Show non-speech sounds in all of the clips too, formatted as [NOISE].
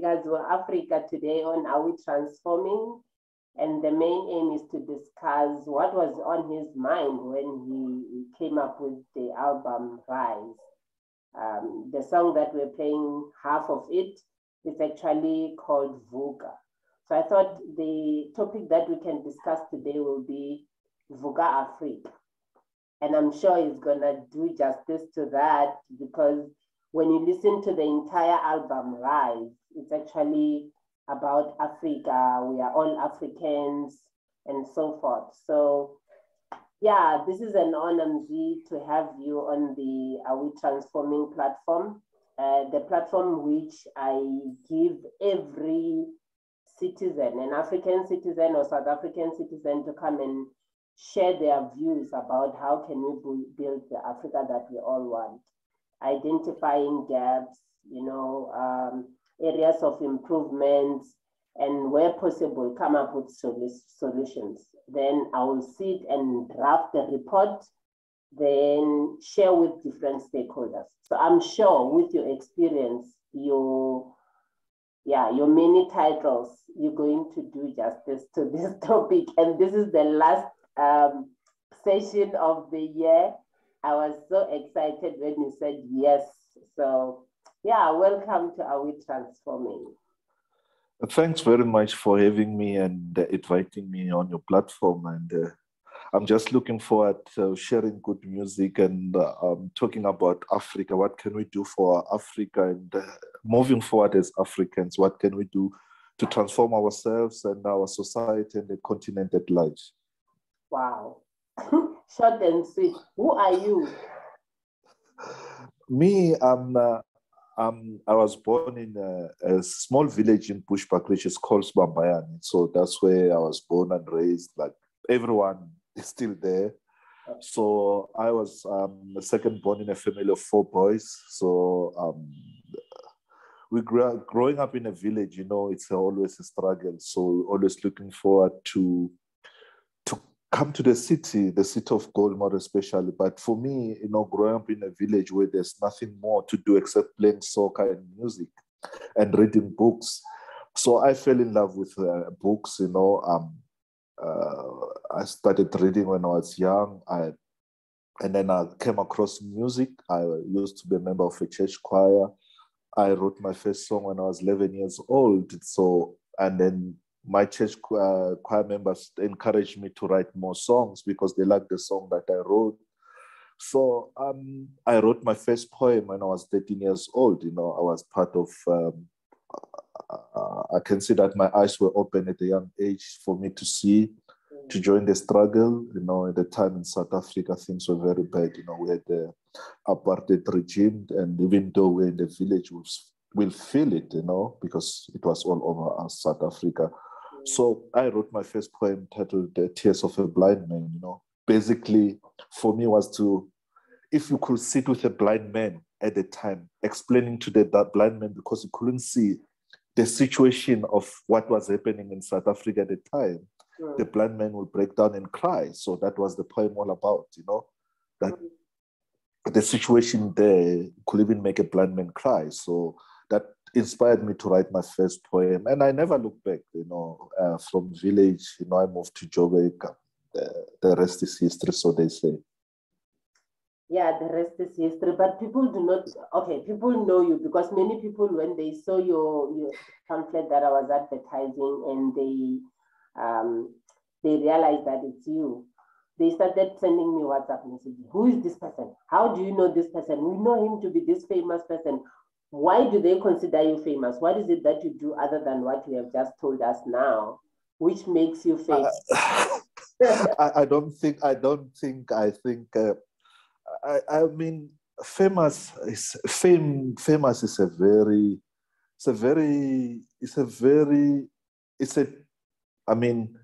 to Africa today on Are We Transforming? And the main aim is to discuss what was on his mind when he came up with the album Rise. Um, the song that we're playing, half of it, is actually called Vuka. So I thought the topic that we can discuss today will be Vuka Africa. And I'm sure he's gonna do justice to that because when you listen to the entire album Rise, it's actually about Africa. We are all Africans and so forth. So yeah, this is an honor, to have you on the Are We Transforming platform, uh, the platform which I give every citizen, an African citizen or South African citizen to come and share their views about how can we build the Africa that we all want, identifying gaps, you know, um, areas of improvements, and where possible, come up with solutions. Then I will sit and draft the report, then share with different stakeholders. So I'm sure with your experience, your yeah, your many titles, you're going to do justice to [LAUGHS] this topic. And this is the last um, session of the year. I was so excited when you said yes. So yeah, welcome to Are We Transforming? Thanks very much for having me and uh, inviting me on your platform. And uh, I'm just looking forward to sharing good music and uh, um, talking about Africa. What can we do for Africa and uh, moving forward as Africans? What can we do to transform ourselves and our society and the continent at large? Wow. [LAUGHS] Short and sweet. Who are you? Me, I'm uh, um, I was born in a, a, small village in Bushbuck, which is called Bambayani. So that's where I was born and raised. Like everyone [LAUGHS] is still there. So I was um, second born in a family of four boys. So um, we grew up, growing up in a village. You know, it's always a struggle. So always looking forward to come to the city, the city of gold more especially. But for me, you know, growing up in a village where there's nothing more to do except playing soccer and music and reading books. So I fell in love with uh, books, you know. Um, uh, I started reading when I was young. I, and then I came across music. I used to be a member of a church choir. I wrote my first song when I was 11 years old. So, and then my church uh, choir members encouraged me to write more songs because they liked the song that I wrote. So um, I wrote my first poem when I was 13 years old. You know, I was part of, um, uh, I can see that my eyes were open at a young age for me to see, to join the struggle. You know, at the time in South Africa, things were very bad. You know, we had the apartheid regime, and even though we're in the village, we'll feel it, you know, because it was all over South Africa. So I wrote my first poem titled Tears of a Blind Man." You know, basically for me was to, if you could sit with a blind man at the time, explaining to the, that blind man because he couldn't see the situation of what was happening in South Africa at the time, mm. the blind man would break down and cry. So that was the poem all about. You know, that mm. the situation there could even make a blind man cry. So that inspired me to write my first poem. And I never looked back, you know, uh, from village, you know, I moved to Joburg. The, the rest is history, so they say. Yeah, the rest is history. But people do not, okay, people know you because many people, when they saw your, your pamphlet that I was advertising and they, um, they realized that it's you, they started sending me WhatsApp messages. Who is this person? How do you know this person? We know him to be this famous person why do they consider you famous? What is it that you do other than what you have just told us now, which makes you famous? Uh, [LAUGHS] I, I, don't think. I don't think. I think. Uh, I, I mean, famous is fame. Famous is a very. It's a very. It's a very. It's a. I mean,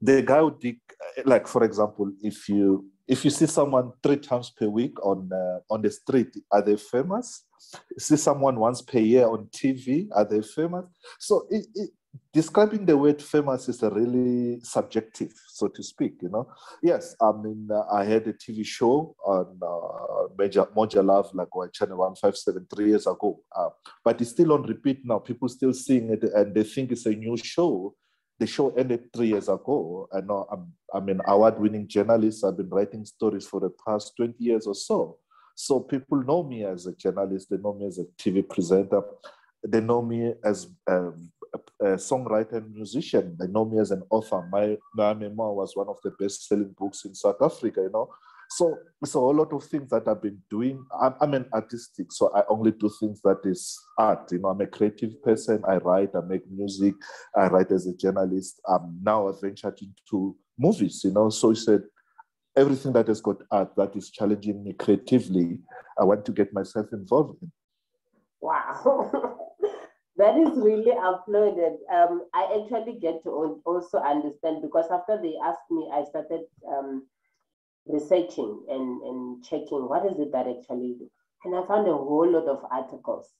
the guy would dig, like for example, if you if you see someone three times per week on uh, on the street, are they famous? See someone once per year on TV, are they famous? So it, it, describing the word famous is a really subjective, so to speak. You know, yes, I mean, uh, I had a TV show on uh, Major Moja Love, like on Channel One Five Seven three years ago, uh, but it's still on repeat now. People still seeing it, and they think it's a new show. The show ended three years ago, and now I'm I'm an award-winning journalist. I've been writing stories for the past twenty years or so. So people know me as a journalist. They know me as a TV presenter. They know me as um, a, a, songwriter and musician. They know me as an author. My, my memoir was one of the best-selling books in South Africa, you know. So, so a lot of things that I've been doing. I'm, I'm an artistic, so I only do things that is art. You know, I'm a creative person. I write, I make music, I write as a journalist. I'm now ventured into movies, you know. So it's a everything that has got art that is challenging me creatively, I want to get myself involved in. Wow. [LAUGHS] that is really applauded. Um, I actually get to also understand because after they asked me, I started um, researching and, and checking what is it that actually do. And I found a whole lot of articles,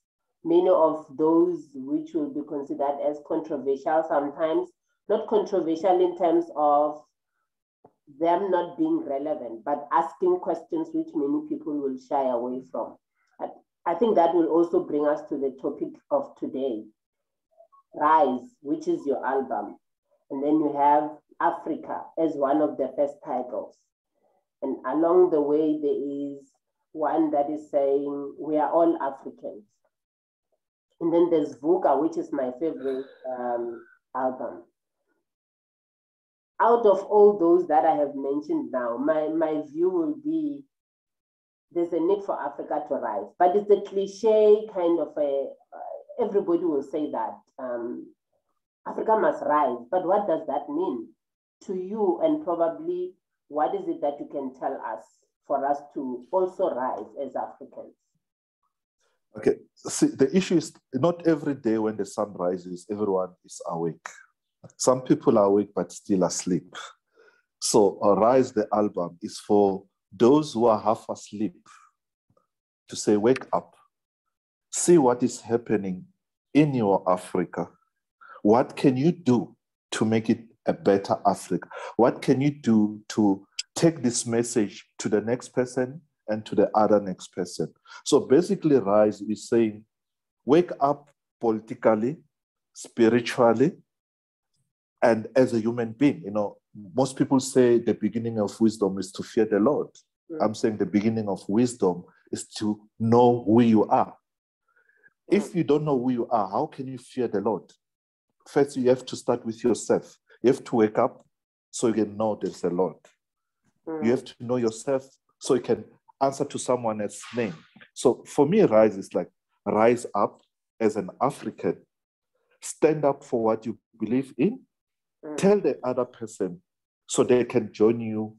many of those which will be considered as controversial sometimes, not controversial in terms of them not being relevant, but asking questions which many people will shy away from. I think that will also bring us to the topic of today Rise, which is your album. And then you have Africa as one of the first titles. And along the way, there is one that is saying, We are all Africans. And then there's Vuka, which is my favorite um, album. Out of all those that I have mentioned now, my, my view will be there's a need for Africa to rise. But it's a cliche kind of a, uh, everybody will say that um, Africa must rise. But what does that mean to you? And probably what is it that you can tell us for us to also rise as Africans? Okay, see, the issue is not every day when the sun rises, everyone is awake. Some people are awake but still asleep. So, uh, Rise the album is for those who are half asleep to say, Wake up, see what is happening in your Africa. What can you do to make it a better Africa? What can you do to take this message to the next person and to the other next person? So basically, Rise is saying, Wake up politically, spiritually, and as a human being. You know, most people say the beginning of wisdom is to fear the Lord. Mm. I'm saying the beginning of wisdom is to know who you are. If you don't know who you are, how can you fear the Lord? First, you have to start with yourself. You have to wake up so you can know there's a Lord. Mm. You have to know yourself so you can answer to someone else's name. So for me, rise is like rise up as an African, stand up for what you believe in, Mm. Tell the other person so they can join you.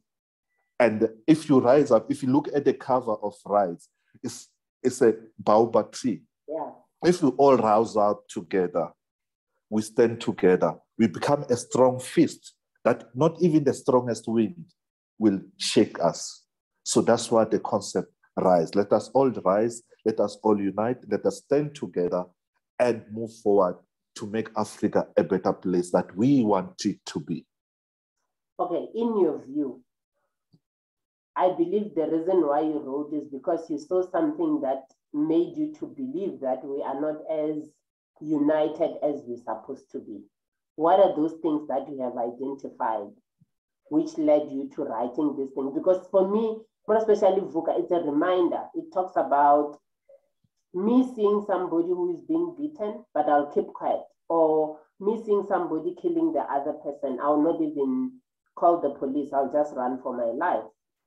And if you rise up, if you look at the cover of Rise, it's, it's a baobab tree. Yeah. If we all rise up together, we stand together, we become a strong fist that not even the strongest wind will shake us. So that's why the concept rise. Let us all rise, let us all unite, let us stand together and move forward to make Africa a better place that we want it to be. Okay, in your view, I believe the reason why you wrote is because you saw something that made you to believe that we are not as united as we're supposed to be. What are those things that you have identified which led you to writing this thing? Because for me, more especially Vuka, it's a reminder. It talks about me seeing somebody who is being beaten, but I'll keep quiet, or me seeing somebody killing the other person, I'll not even call the police, I'll just run for my life.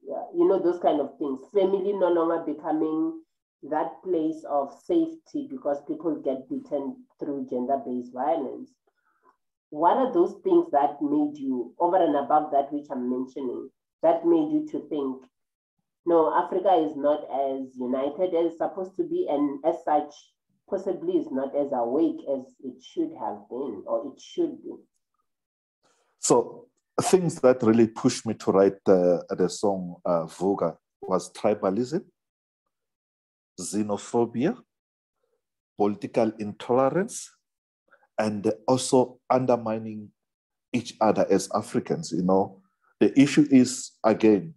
Yeah, you know, those kind of things. Family no longer becoming that place of safety because people get beaten through gender based violence. What are those things that made you, over and above that which I'm mentioning, that made you to think no, Africa is not as united as it's supposed to be, and as such, possibly is not as awake as it should have been or it should be. So, things that really pushed me to write the, the song uh, Vuka was tribalism, xenophobia, political intolerance, and also undermining each other as Africans. You know, the issue is again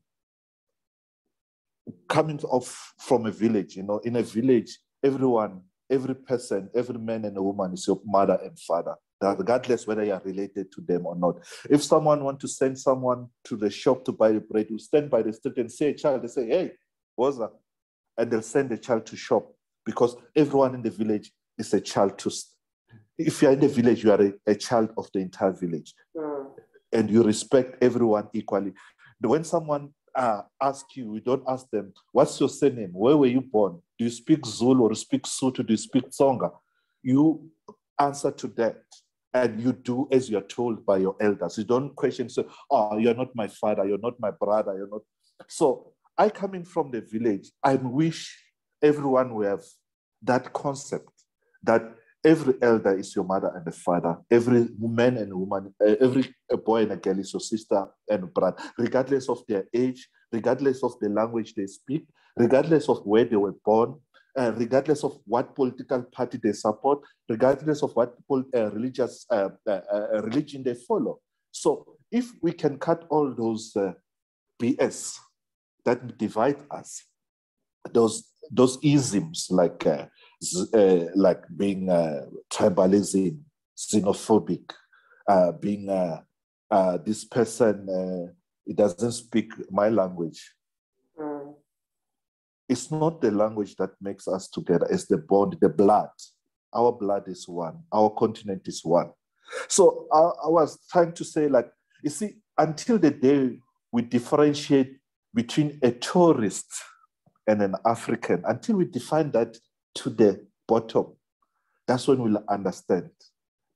coming off from a village. You know, in a village, everyone, every person, every man and a woman is your mother and father regardless whether you are related to them or not. If someone want to send someone to the shop to buy the bread, you stand by the street and say, child, they say, hey, what's that? And they'll send the child to shop because everyone in the village is a child to. If you're in the village, you are a, a child of the entire village. Mm. And you respect everyone equally. When someone uh, ask you, you don't ask them, what's your surname? Where were you born? Do you speak Zulu or speak Sotho? Do you speak Tsonga? You answer to that and you do as you're told by your elders. You don't question, say, oh, you're not my father, you're not my brother, you're not. So I coming from the village, I wish everyone will have that concept that every elder is your mother and a father, every man and woman, uh, every boy and a girl is your sister and brother, regardless of their age, regardless of the language they speak, regardless of where they were born, uh, regardless of what political party they support, regardless of what uh, religious uh, religion they follow. So if we can cut all those BS that divide us, those those isms like uh, uh, like being uh, tribalism, xenophobic, being this person, it doesn't speak my language. Hmm. It's not the language that makes us together, it's the bond, the blood. Our blood is one, our continent is one. So I, I was trying to say, like, you see, until the day we differentiate between a tourist and an African, until we define that to the bottom, that's when we'll understand.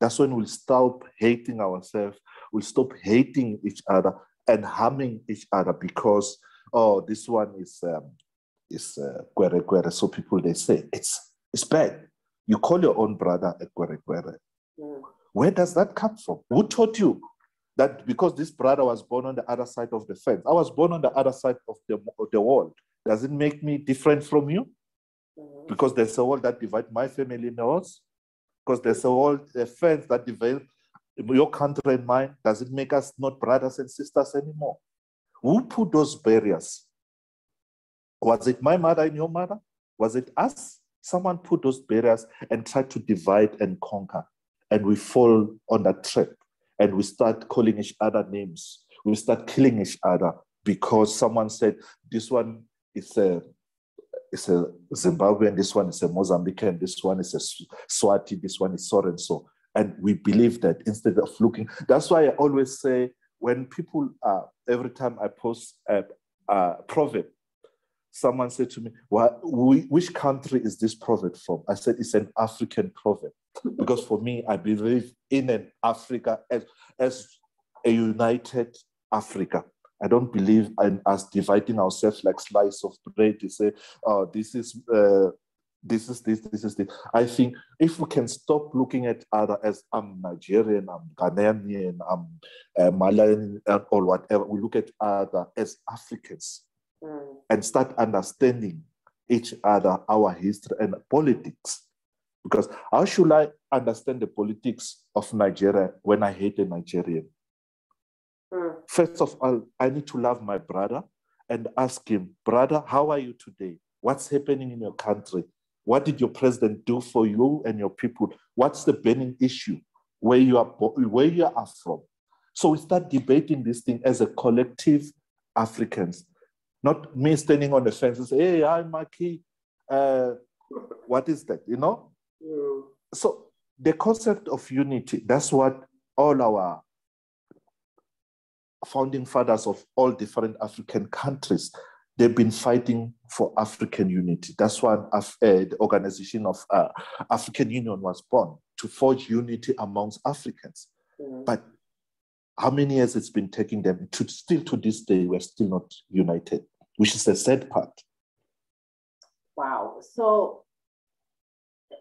That's when we'll stop hating ourselves, we'll stop hating each other and harming each other because, oh, this one is um, is uh, kwere. So people they say it's it's bad. You call your own brother a kwere. Mm. Where does that come from? Who taught you that because this brother was born on the other side of the fence? I was born on the other side of the, of the wall. Does it make me different from you? Because there's a wall that divides my family and yours. Because there's a wall, a fence that divides your country and mine. Does it make us not brothers and sisters anymore? Who put those barriers? Was it my mother and your mother? Was it us? Someone put those barriers and tried to divide and conquer. And we fall on that trap and we start calling each other names. We start killing each other because someone said this one is a is a Zimbabwean, this one is a Mozambican, this one is a Swati, this one is so and so. And we believe that instead of looking, that's why I always say when people, uh, every time I post a, a proverb, someone said to me, well, which country is this proverb from? I said, it's an African proverb. [LAUGHS] because for me, I believe in an Africa as, as a united Africa. I don't believe in us dividing ourselves like slice of bread to say, oh, this is uh, this is this, this is this. I think if we can stop looking at other as I'm Nigerian, I'm Ghanaian, I'm uh, Malawian, or whatever, we look at other as Africans mm. and start understanding each other, our history and politics. Because how should I understand the politics of Nigeria when I hate a Nigerian? Mm. First of all, I need to love my brother and ask him, brother, how are you today? What's happening in your country? What did your president do for you and your people? What's the burning issue where you are where you are from? So we start debating this thing as a collective Africans not me standing on the fence and say, hey, I'm Maki. Uh, what is that? You know? Yeah. So the concept of unity, that's what all our founding fathers of all different African countries, they've been fighting for African unity. That's why uh, the organization of uh, African Union was born, to forge unity amongst Africans. Yeah. But how many years it's been taking them to still to this day, we're still not united which is the sad part. Wow. So,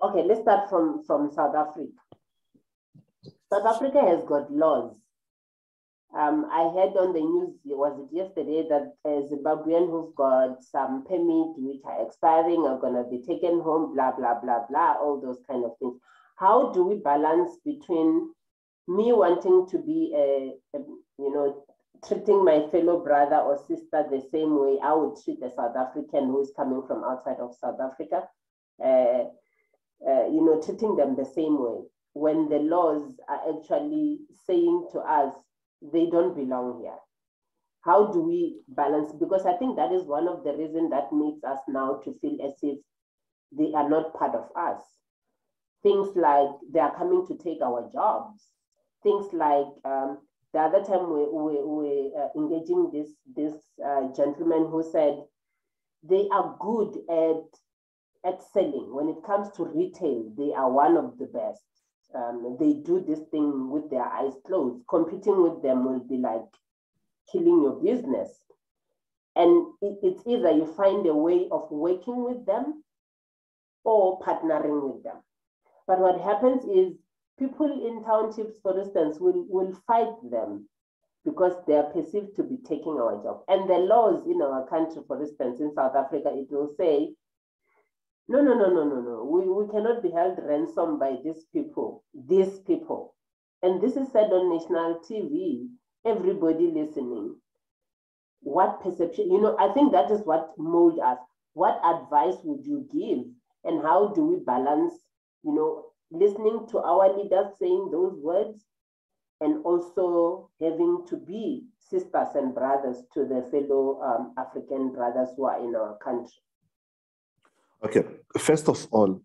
okay, let's start from, from South Africa. South Africa has got laws. Um, I heard on the news, was it yesterday, that a Zimbabwean who've got some permit which are expiring are going to be taken home, blah, blah, blah, blah, all those kind of things. how do we balance between me wanting to be a, a, you know treating my fellow brother or sister the same way I would treat a South African who is coming from outside of South Africa, uh, uh, you know, treating them the same way when the laws are actually saying to us they don't belong here. How do we balance? Because I think that is one of the reasons that makes us now to feel as if they are not part of us. Things like they are coming to take our jobs. Things like um, the other time we we, we uh, engaging this this uh, gentleman who said they are good at at selling. When it comes to retail they are one of the best. Um, they do this thing with their eyes closed. Competing with them will be like killing your business. And it, it's either you find a way of working with them or partnering with them. But what happens is people in townships, for instance, will, will fight them because they are perceived to be taking our job. And the laws in our country, for instance, in South Africa, it will say, no, no, no, no, no, no. We, we cannot be held ransom by these people, these people. And this is said on national TV, everybody listening. What perception, you know, I think that is what mold us. What advice would you give? And how do we balance, you know, listening to our leaders saying those words and also having to be sisters and brothers to the fellow um, African brothers who are in our country. Okay, first of all,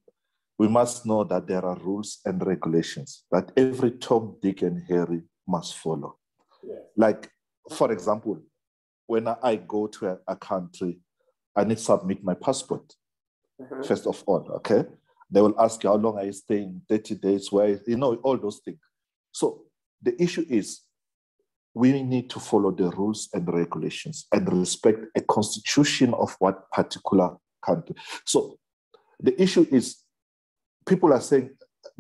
we must know that there are rules and regulations that every Tom, Dick, and Harry must follow. Like, for example, when I go to a, a country, I need to submit my passport, mm-hmm. first of all, okay? They will ask you, how long are you staying? 30 days, where, you know, all those things. So the issue is we need to follow the rules and regulations and respect a constitution of what particular country. So the issue is people are saying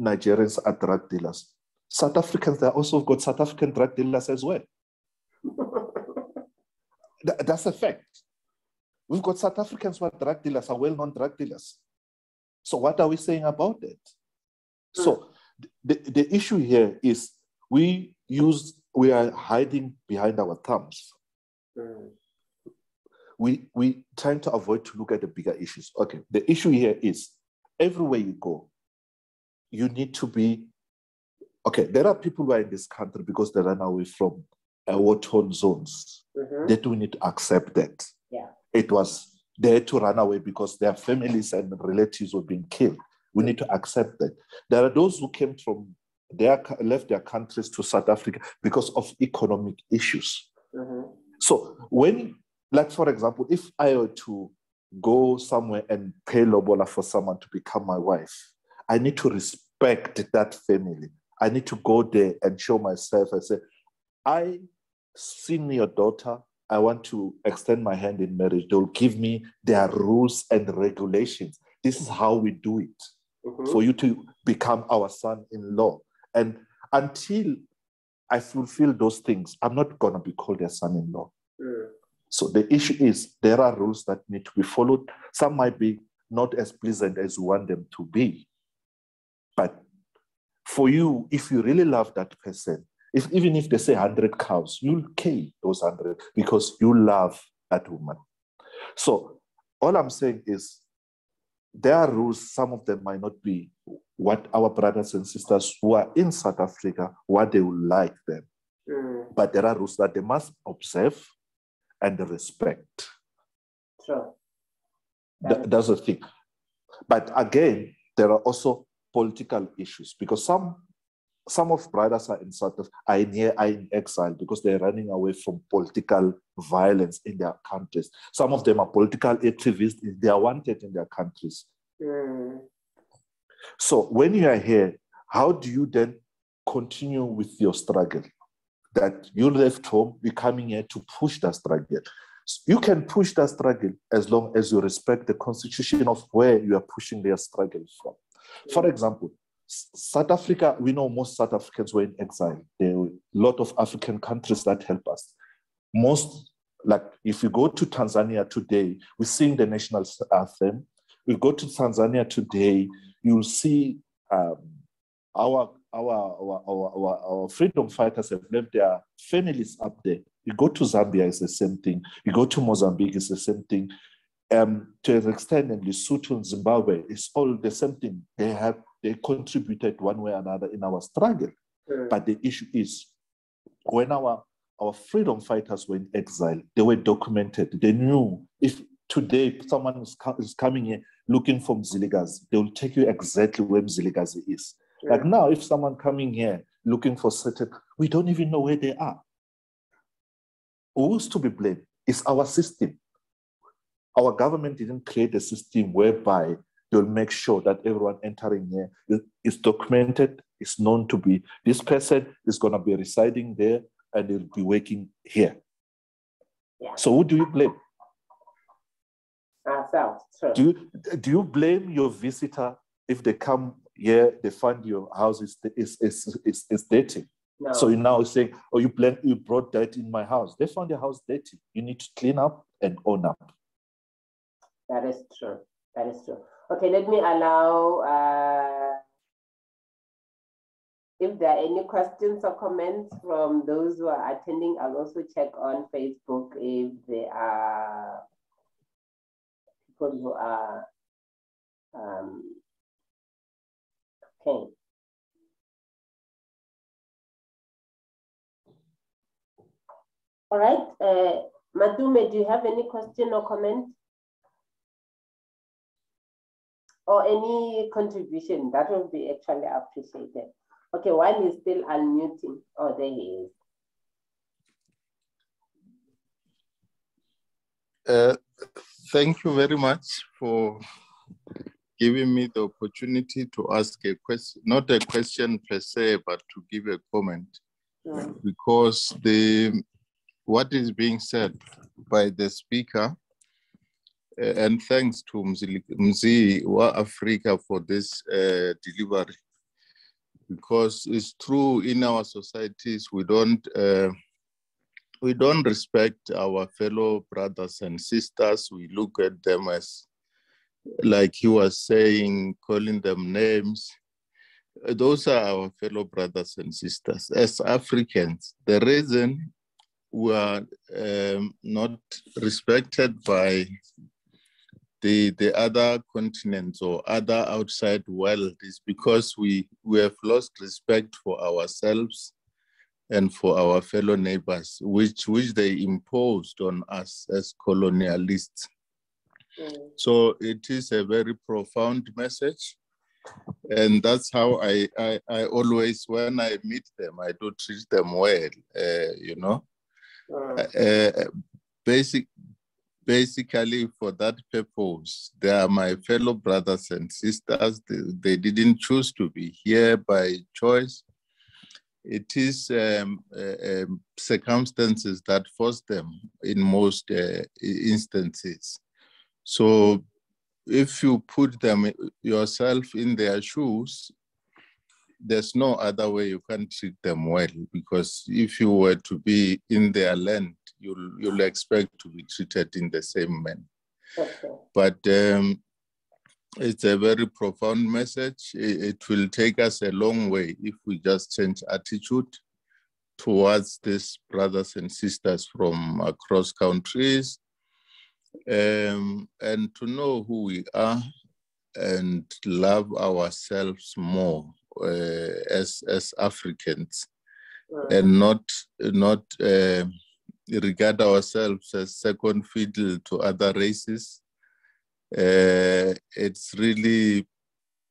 Nigerians are drug dealers. South Africans, they also got South African drug dealers as well. [LAUGHS] That's a fact. We've got South Africans who are drug dealers, are well-known drug dealers. So what are we saying about that? Mm. So the, the issue here is we use we are hiding behind our thumbs. Mm. We we trying to avoid to look at the bigger issues. Okay, the issue here is everywhere you go, you need to be okay. There are people who are in this country because they ran away from uh, war-torn zones. Mm-hmm. That we need to accept that. Yeah. It was they had to run away because their families and relatives were being killed. We need to accept that. There are those who came from their left their countries to South Africa because of economic issues. Mm-hmm. So when, like for example, if I were to go somewhere and pay lobola for someone to become my wife, I need to respect that family. I need to go there and show myself and say, I seen your daughter I want to extend my hand in marriage, they'll give me their rules and regulations. This is how we do it mm-hmm. for you to become our son in law. And until I fulfill those things, I'm not going to be called a son in law. Mm. So the issue is there are rules that need to be followed. Some might be not as pleasant as you want them to be. But for you, if you really love that person, if, even if they say 100 cows, you'll kill those 100 because you love that woman. So all I'm saying is there are rules, some of them might not be what our brothers and sisters who are in South Africa, what they would like them. Mm. But there are rules that they must observe and respect. Sure. Th- that's the thing. But again, there are also political issues because some some of brothers are in South of are in here are in exile because they're running away from political violence in their countries. Some of them are political activists; they are wanted in their countries. Mm. So when you are here, how do you then continue with your struggle? That you left home, you're coming here to push that struggle. You can push that struggle as long as you respect the constitution of where you are pushing their struggle from. For example, South Africa, we know most South Africans were in exile. There are a lot of African countries that help us. Most, like if you go to Tanzania today, we sing the national anthem. We go to Tanzania today, you'll see um, our our, our, our, our, our freedom fighters have left their families up there. You go to Zambia, it's the same thing. You go to Mozambique, it's the same thing. Um, to an extent, in Lesotho and Zimbabwe, it's all the same thing. They have they contributed one way or another in our struggle. Mm. But the issue is when our our freedom fighters were in exile, they were documented. They knew if today someone is, is coming here looking for Mzilikazi, they will take you exactly where Mzilikazi is. Yeah. Like now, if someone coming here looking for certain, we don't even know where they are. Who's to be blamed? It's our system. Our government didn't create a system whereby they'll make sure that everyone entering here is documented, is known to be this person is going to be residing there and they'll be working here. Yeah. So who do you blame? Ourselves. Do you, do you blame your visitor if they come here, they find your house is is is is, is dirty? No. So you now say, oh, you blame, you brought dirt in my house. They found your house dirty. You need to clean up and own up. That is true. That is true. Okay, let me allow. Uh, if there are any questions or comments from those who are attending, I'll also check on Facebook if there are people who are um, okay. All right, uh, do you have any question or comment? Or any contribution? That will be actually appreciated. Okay, one is still unmuting. Oh, there he is. Uh, thank you very much for giving me the opportunity to ask a question, not a question per se, but to give a comment. Mm. Because the what is being said by the speaker, and thanks to Mzi wa Afrika for this uh, delivery because it's true in our societies we don't uh, we don't respect our fellow brothers and sisters. We look at them as, like he was saying, calling them names. Those are our fellow brothers and sisters. As Africans, the reason we are um, not respected by the, the other continents or other outside world is because we, we have lost respect for ourselves and for our fellow neighbors, which, which they imposed on us as colonialists. Mm. So it is a very profound message. And that's how I, I, I always, when I meet them, I do treat them well, uh, you know. Mm. Uh, basic, basically for that purpose. They are my fellow brothers and sisters. They, they didn't choose to be here by choice. It is um, uh, um, circumstances that force them in most uh, instances. So if you put them yourself in their shoes, there's no other way you can treat them well because if you were to be in their land, you'll you'll expect to be treated in the same manner. Okay. But um, it's a very profound message. It, it, will take us a long way if we just change attitude towards these brothers and sisters from across countries um, and to know who we are and love ourselves more uh, as as Africans and not not uh, regard ourselves as second fiddle to other races. Uh, it's really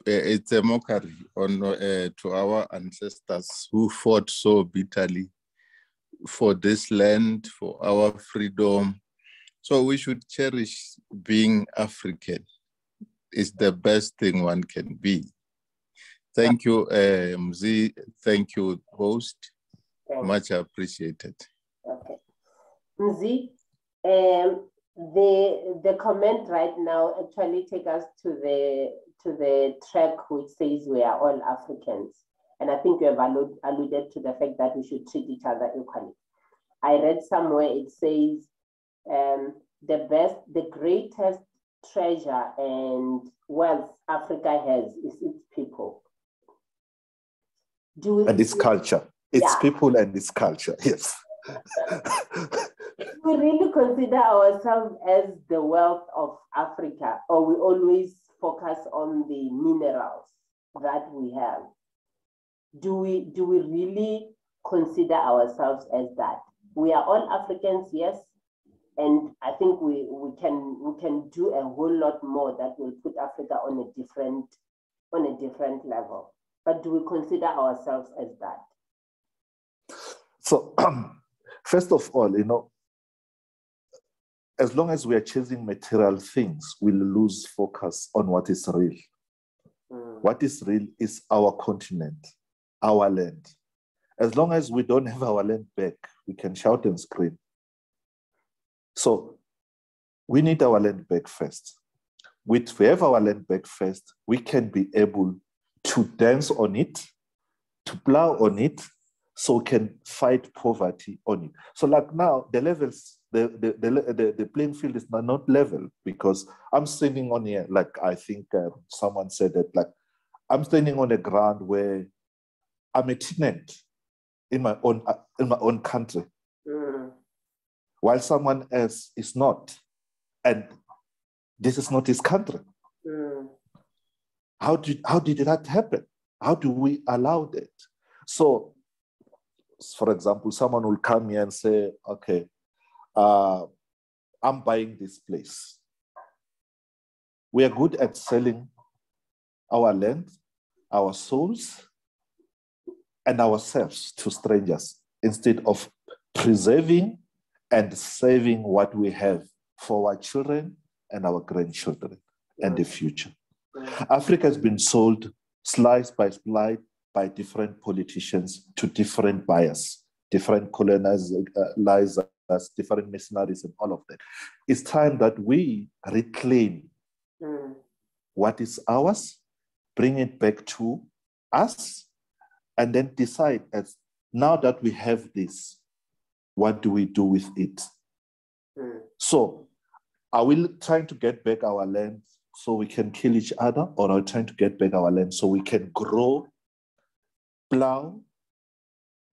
it's a mockery on uh, to our ancestors who fought so bitterly for this land, for our freedom. So we should cherish being African. It's the best thing one can be. Thank you, uh, Mzi. Thank you, host. Much appreciated. Okay. Mzi, um, the the comment right now actually take us to the to the track which says we are all Africans, and I think you have alluded, alluded to the fact that we should treat each other equally. I read somewhere it says um, the best, the greatest treasure and wealth Africa has is its people. Do and its culture. It's Yeah. people and its culture. Yes. [LAUGHS] we really consider ourselves as the wealth of Africa, or we always focus on the minerals that we have? Do we do we really consider ourselves as that? We are all Africans, yes, and I think we, we can we can do a whole lot more that will put Africa on a different on a different level. But do we consider ourselves as that? So, um, [CLEARS THROAT] first of all, you know, as long as we are chasing material things, we'll lose focus on what is real. Mm, What is real is our continent, our land. As long as we don't have our land back, we can shout and scream. So we need our land back first. With we have our land back first, we can be able to dance on it, to plow on it, so we can fight poverty on it. So like now, the levels, the the the, the, playing field is not, not level because I'm standing on here, like I think uh, someone said that, like I'm standing on a ground where I'm a tenant in my own uh, in my own country, mm, while someone else is not, and this is not his country. mm, How did how did that happen? How do we allow that? So, for example, someone will come here and say, "Okay, uh, I'm buying this place." We are good at selling our land, our souls, and ourselves to strangers instead of preserving and saving what we have for our children and our grandchildren and the future. Africa has been sold slice by slice by different politicians to different buyers, different colonizers, different missionaries, and all of that. It's time that we reclaim mm, what is ours, bring it back to us, and then decide as now that we have this, what do we do with it? mm. So, are we trying to get back our land so we can kill each other, or are we trying to get back our land so we can grow, plow,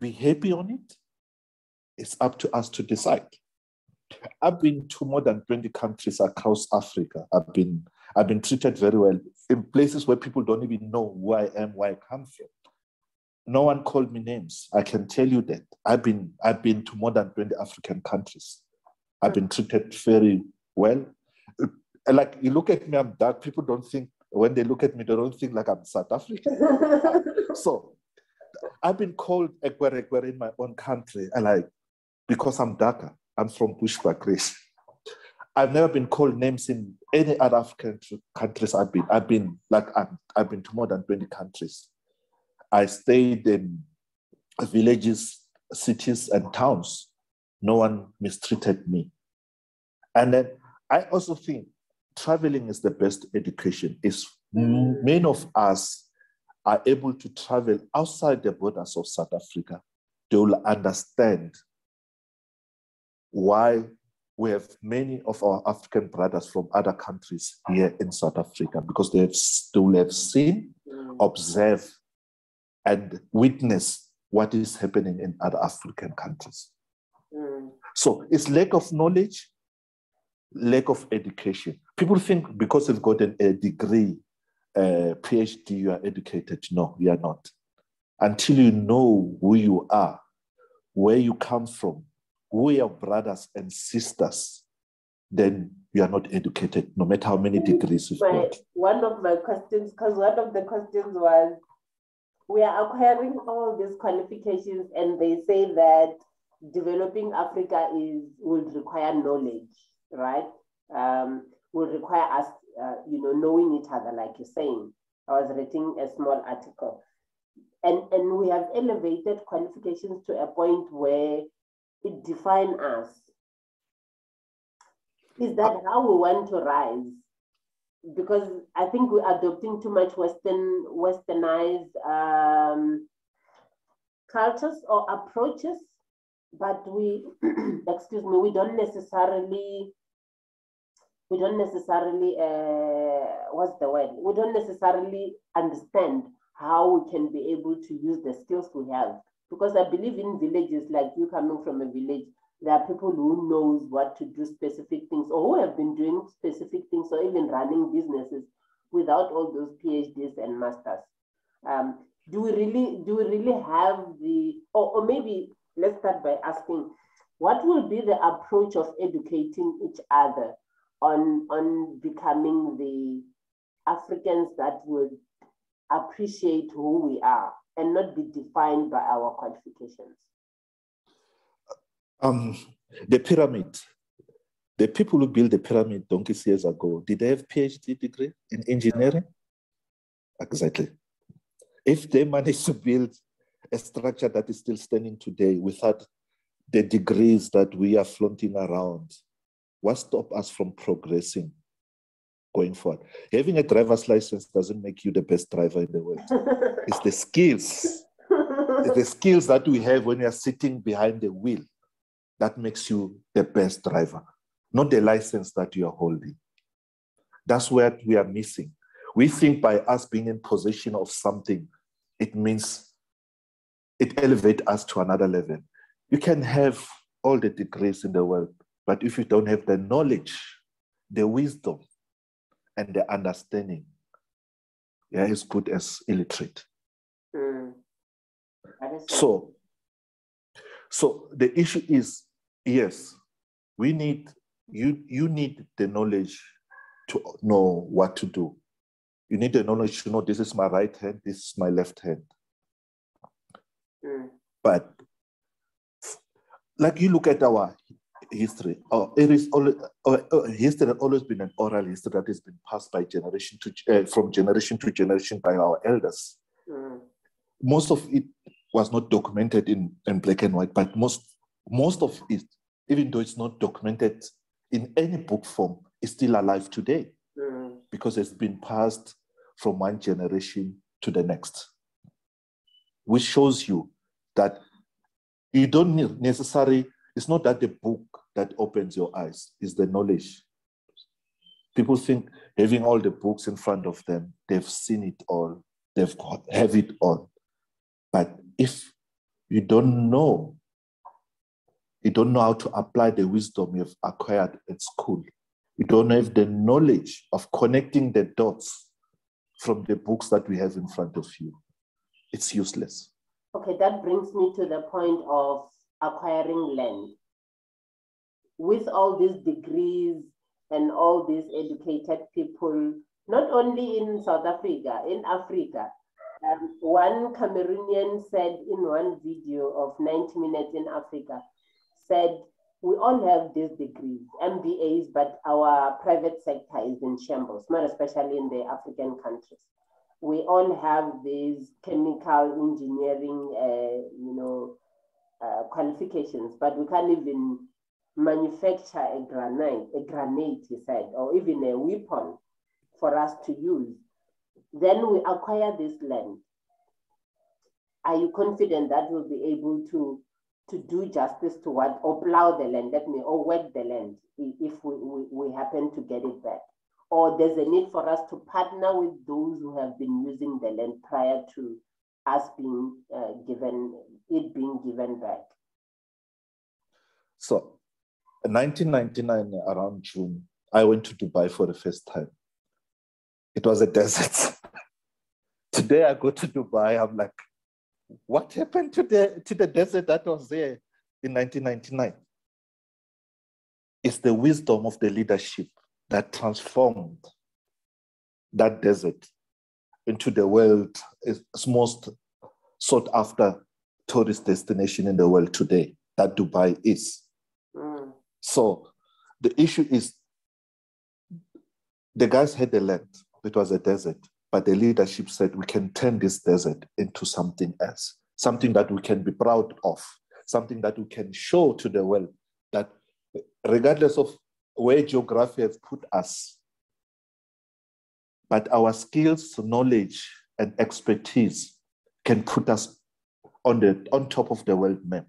be happy on it? It's up to us to decide. I've been to more than 20 countries across Africa. I've been I've been treated very well in places where people don't even know who I am, where I come from. No one called me names. I can tell you that. I've been I've been to more than 20 African countries. I've been treated very well. Like you look at me, I'm dark. People don't think when they look at me, they don't think like I'm South African. [LAUGHS] So I've been called Ekwere Ekwere in my own country, and like because I'm darker, I'm from Bushbuckridge. I've never been called names in any other African countries I've been. I've been like I'm, I've been to more than 20 countries. I stayed in villages, cities, and towns. No one mistreated me. And then I also think traveling is the best education. Is many of us are able to travel outside the borders of South Africa, they will understand why we have many of our African brothers from other countries here in South Africa because they, have, will have seen, observed, and witnessed what is happening in other African countries. So it's lack of knowledge, lack of education. People think because you've gotten a degree, a PhD, you are educated. No, you are not. Until you know who you are, where you come from, who are brothers and sisters, then you are not educated, no matter how many degrees you've got. one of my questions, because one of the questions was, we are acquiring all these qualifications, and they say that developing Africa is will require knowledge, right? Um, will require us, uh, you know, knowing each other, like you're saying. I was reading a small article, and and we have elevated qualifications to a point where it defines us. Is that how we want to rise? because I think we're adopting too much Western, westernized um, cultures or approaches, but we, [CLEARS THROAT] excuse me, we don't necessarily, we don't necessarily, uh, what's the word? We don't necessarily understand how we can be able to use the skills we have. Because I believe in villages like you coming from a village, there are people who knows what to do specific things or who have been doing specific things or even running businesses without all those PhDs and masters. Um, do we really do we really have the or, or maybe let's start by asking what will be the approach of educating each other on on becoming the Africans that would appreciate who we are and not be defined by our qualifications? Um, the pyramid. The people who built the pyramid donkeys years ago, did they have PhD degree in engineering? Exactly. If they managed to build a structure that is still standing today without the degrees that we are flaunting around, what stop us from progressing going forward? Having a driver's license doesn't make you the best driver in the world. it's the skills, it's the skills that we have when we are sitting behind the wheel that makes you the best driver, not the license that you are holding. That's what we are missing. We think by us being in possession of something, it means it elevates us to another level. You can have all the degrees in the world, but if you don't have the knowledge, the wisdom, and the understanding, you're as good as illiterate. Mm. So, so the issue is, yes, we need you. You need the knowledge to know what to do. You need the knowledge to know this is my right hand, this is my left hand. Mm. But like you look at our history, uh, it is always, history has always been an oral history that has been passed by generation to uh, from generation to generation by our elders. Mm. Most of it was not documented in, in black and white, but most most of it, even though it's not documented in any book form, is still alive today mm. because it's been passed from one generation to the next, which shows you that you don't necessarily, it's not that the book that opens your eyes, is the knowledge. People think having all the books in front of them, they've seen it all, they've got, have it all. But if you don't know, you don't know how to apply the wisdom you've acquired at school, you don't have the knowledge of connecting the dots from the books that we have in front of you, it's useless. Okay, that brings me to the point of acquiring land. With all these degrees and all these educated people, not only in South Africa, in Africa, um, one Cameroonian said in one video of 90 Minutes in Africa, said, we all have these degrees, MBAs, but our private sector is in shambles, not especially in the African countries. We all have these chemical engineering, uh, you know, uh, qualifications, but we can't even manufacture a granite, a grenade, he said, or even a weapon for us to use. Then we acquire this land. Are you confident that we'll be able to, to do justice to what, or plow the land, let me, or wet the land if we, we, we happen to get it back? Or there's a need for us to partner with those who have been using the land prior to us being uh, given, it being given back? So, 1999, around June, I went to Dubai for the first time. It was a desert. [LAUGHS] Today I go to Dubai, I'm like, what happened to the, to the desert that was there in 1999? It's the wisdom of the leadership that transformed that desert into the world, its most sought after tourist destination in the world today, that Dubai is. So the issue is the guys had the land, it was a desert. But the leadership said we can turn this desert into something else, something that we can be proud of, something that we can show to the world that regardless of where geography has put us, but our skills, knowledge, and expertise can put us on the on top of the world map.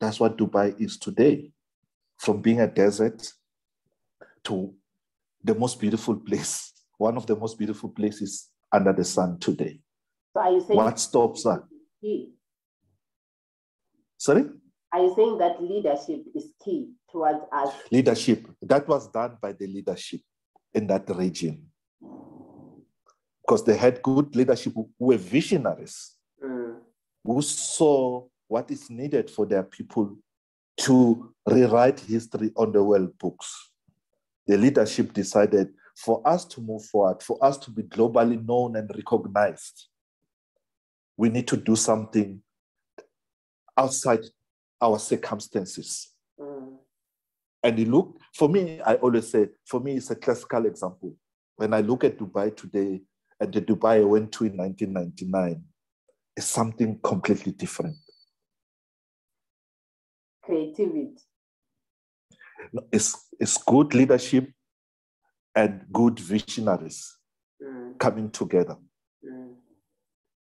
That's what Dubai is today. From being a desert to the most beautiful place, one of the most beautiful places under the sun today. So are you saying What stops that? Sorry? Are you saying that leadership is key towards us? Leadership. That was done by the leadership in that region. Because they had good leadership who were visionaries, Mm, who saw what is needed for their people to rewrite history on the world books. The leadership decided for us to move forward, for us to be globally known and recognized, we need to do something outside our circumstances. mm, And you look, for me, I always say, for me, it's a classical example. When I look at Dubai today and the Dubai I went to in 1999, it's something completely different. Creativity. It's, it's good leadership and good visionaries Mm, coming together mm.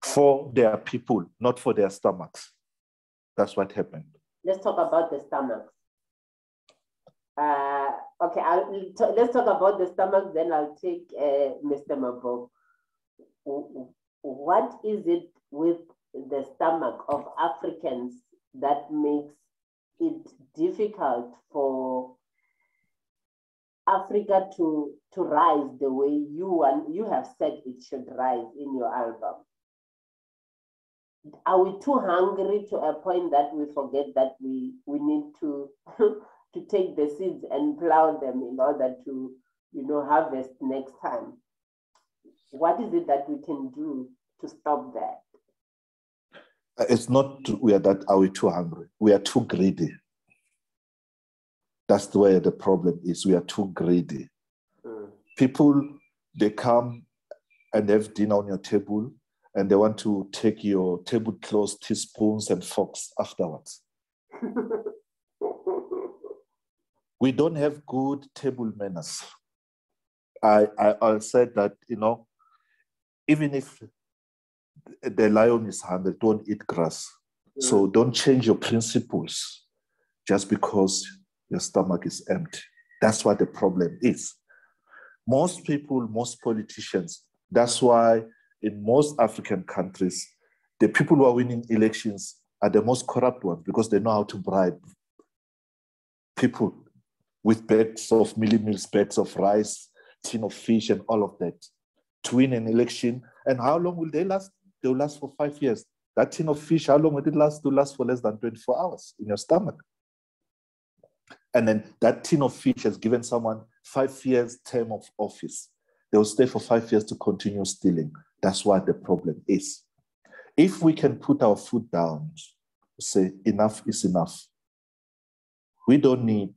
for their people, not for their stomachs. That's what happened. Let's talk about the stomachs. Uh, okay, I'll, t- let's talk about the stomach, then I'll take uh, Mr. Mabo. What is it with the stomach of Africans that makes it difficult for Africa to, to rise the way you and you have said it should rise in your album? are we too hungry to a point that we forget that we we need to [LAUGHS] to take the seeds and plow them in order to you know harvest next time what is it that we can do to stop that It's not we are that are we too hungry? We are too greedy. That's where the problem is. We are too greedy. Mm, people they come and have dinner on your table and they want to take your tablecloths, teaspoons, and forks afterwards. [LAUGHS] We don't have good table manners. I, I, I said that, you know, even if the lion is hungry, don't eat grass. So mm. don't change your principles just because your stomach is empty. That's what the problem is. Most people, most politicians, that's why in most African countries, the people who are winning elections are the most corrupt ones because they know how to bribe people with bags of mealie-meals, bags of rice, tin of fish, and all of that to win an election. And how long will they last? They'll last for five years. That tin of fish, how long will it last? To last for less than 24 hours in your stomach. And then that tin of fish has given someone five years term of office. They'll stay for five years to continue stealing. That's what the problem is. If we can put our foot down, say enough is enough. We don't need,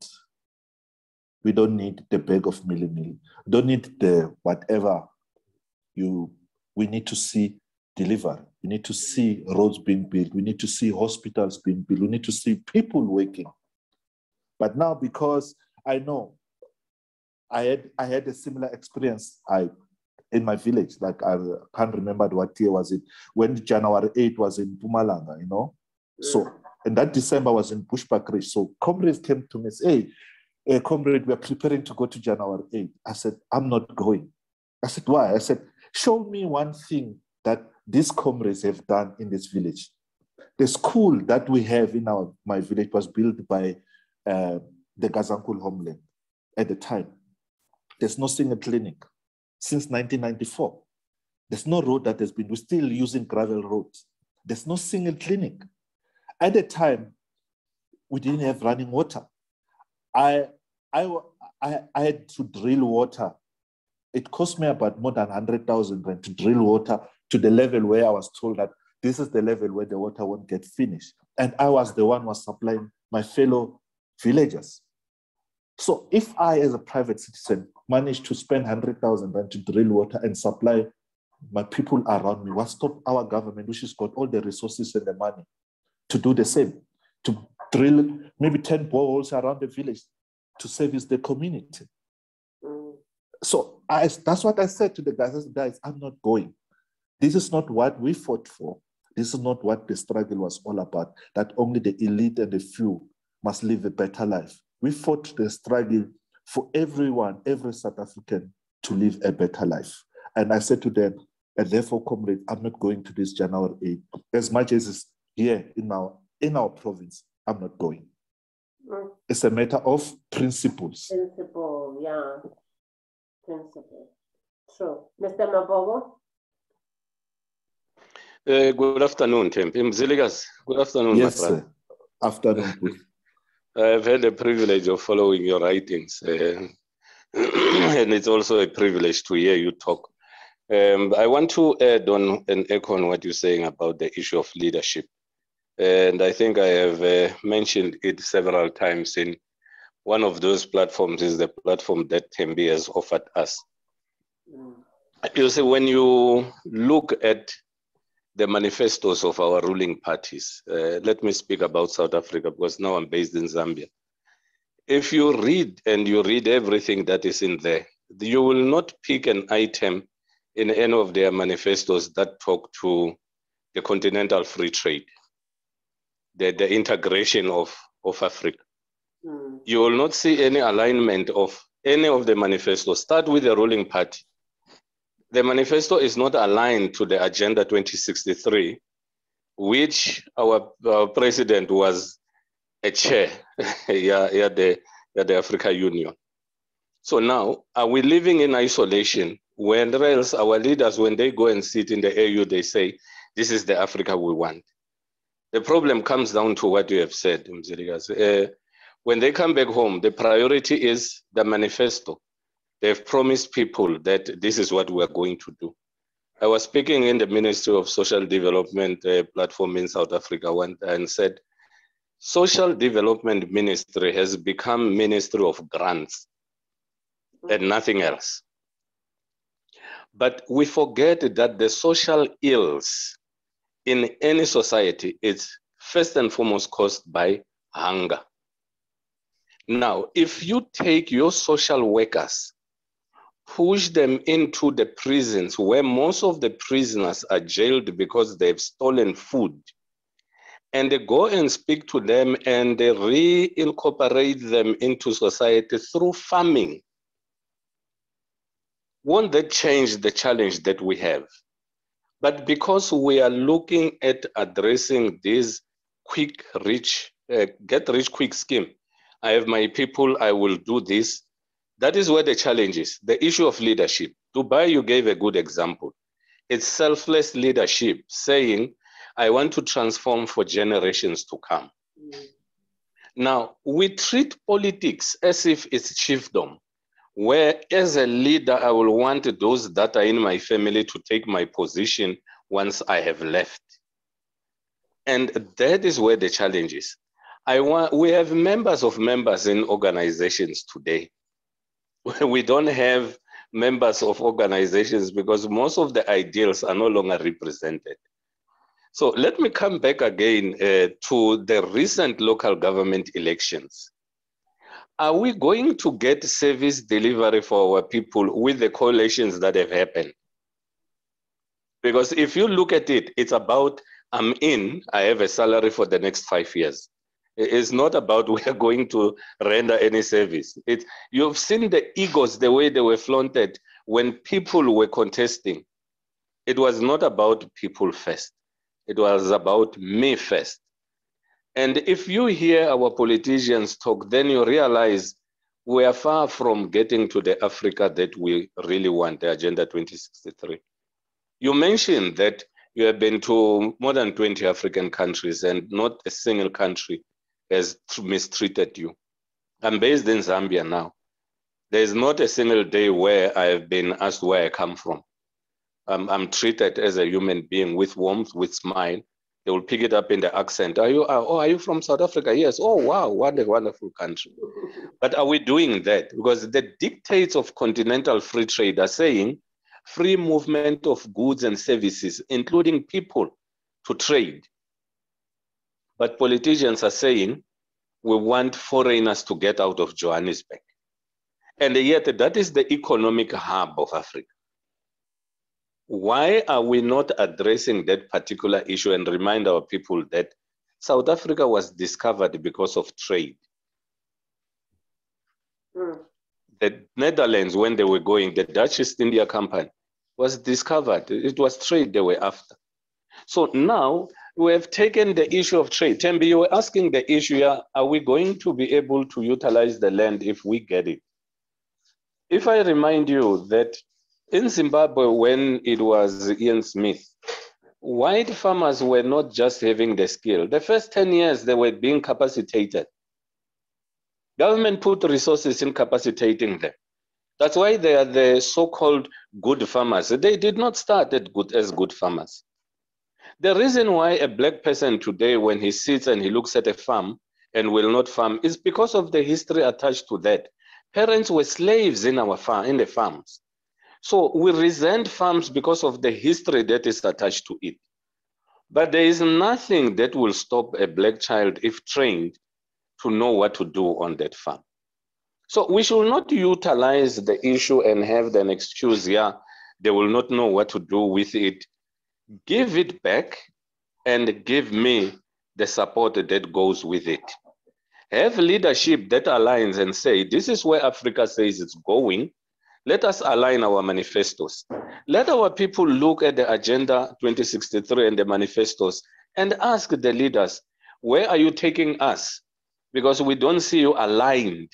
we don't need the bag of mealie meal. Don't need the whatever you we need to see deliver. We need to see roads being built. We need to see hospitals being built. We need to see people working. But now, because I know I had I had a similar experience. I in my village, like I can't remember what year was it when January 8 was in Mpumalanga, you know. So and that December was in Bushbuck So comrades came to me and said, Hey, uh, comrade, we're preparing to go to January 8. I said, I'm not going. I said, why? I said, show me one thing that these comrades have done in this village. The school that we have in our my village was built by uh, the Gazankulu homeland at the time. There's no single clinic since 1994. There's no road that has been, we're still using gravel roads. There's no single clinic. At the time, we didn't have running water. I, I, I, I had to drill water. It cost me about more than 100,000 rand to drill water to the level where I was told that this is the level where the water won't get finished. And I was the one who was supplying my fellow villagers. So if I, as a private citizen, manage to spend 100,000 rand to drill water and supply my people around me, what stop our government, which has got all the resources and the money, to do the same, to drill maybe 10 boreholes around the village to service the community. mm, So I, that's what I said to the guys. Guys, I'm not going. This is not what we fought for. This is not what the struggle was all about, that only the elite and the few must live a better life. We fought the struggle for everyone, every South African to live a better life. And I said to them, And therefore, comrades, I'm not going to this January 8th. As much as it's here in our in our province, I'm not going. Mm. It's a matter of principles. Principle, yeah. Principle. True. Mr. Mabogo? Uh, good afternoon, Tembi. Mzilikazi, good afternoon, yes, Sir. Afternoon. I've had the privilege of following your writings, uh, [CLEARS THROAT] and it's also a privilege to hear you talk. Um, I want to add on and echo on what you're saying about the issue of leadership. And I think I have uh, mentioned it several times in one of those platforms is the platform that Tembi has offered us. Mm. You see, when you look at the manifestos of our ruling parties. Uh, let me speak about South Africa because now I'm based in Zambia. If you read and you read everything that is in there, you will not pick an item in any of their manifestos that talk to the continental free trade, the, the integration of, of Africa. Mm. You will not see any alignment of any of the manifestos. Start with the ruling party the manifesto is not aligned to the Agenda 2063, which our, our president was a chair [LAUGHS] yeah, yeah, the, yeah, the Africa Union. So now, are we living in isolation? When else our leaders, when they go and sit in the AU, they say, this is the Africa we want. The problem comes down to what you have said. Uh, when they come back home, the priority is the manifesto. They've promised people that this is what we're going to do. I was speaking in the Ministry of Social Development uh, platform in South Africa one, and said, Social Development Ministry has become Ministry of Grants and nothing else. But we forget that the social ills in any society is first and foremost caused by hunger. Now, if you take your social workers push them into the prisons where most of the prisoners are jailed because they've stolen food. And they go and speak to them and they reincorporate them into society through farming. Won't that change the challenge that we have? But because we are looking at addressing this quick rich, uh, get rich quick scheme, I have my people, I will do this, that is where the challenge is the issue of leadership. Dubai, you gave a good example. It's selfless leadership saying, I want to transform for generations to come. Mm. Now, we treat politics as if it's chiefdom, where as a leader, I will want those that are in my family to take my position once I have left. And that is where the challenge is. I want, we have members of members in organizations today [LAUGHS] we don't have members of organizations because most of the ideals are no longer represented. So let me come back again uh, to the recent local government elections. Are we going to get service delivery for our people with the coalitions that have happened? Because if you look at it, it's about I'm in, I have a salary for the next five years. It's not about [LAUGHS] we are going to render any service. It, you've seen the egos, the way they were flaunted when people were contesting. It was not about people first. It was about me first. And if you hear our politicians talk, then you realize we are far from getting to the Africa that we really want, the Agenda 2063. You mentioned that you have been to more than 20 African countries and not a single country has mistreated you. I'm based in Zambia now. There's not a single day where I have been asked where I come from. Um, I'm treated as a human being with warmth, with smile. They will pick it up in the accent. Are you? Uh, oh, are you from South Africa? Yes. Oh, wow, what a wonderful country. But are we doing that? Because the dictates of continental free trade are saying free movement of goods and services, including people, to trade. But politicians are saying, we want foreigners to get out of Johannesburg. And yet, that is the economic hub of Africa. Why are we not addressing that particular issue and remind our people that South Africa was discovered because of trade? Mm. The Netherlands, when they were going, the Dutch East India Company was discovered. It was trade they were after. So now we have taken the issue of trade. Tembi, you were asking the issue, are we going to be able to utilize the land if we get it? If I remind you that in Zimbabwe, when it was Ian Smith, white farmers were not just having the skill. The first 10 years, they were being capacitated. Government put resources in capacitating them. That's why they are the so-called good farmers. They did not start good, as good farmers. The reason why a black person today, when he sits and he looks at a farm and will not farm, is because of the history attached to that. Parents were slaves in our farm, in the farms. So we resent farms because of the history that is attached to it. But there is nothing that will stop a black child, if trained, to know what to do on that farm. So we should not utilize the issue and have an excuse, yeah, they will not know what to do with it give it back and give me the support that goes with it. Have leadership that aligns and say, this is where Africa says it's going. Let us align our manifestos. Let our people look at the Agenda 2063 and the manifestos and ask the leaders, where are you taking us? Because we don't see you aligned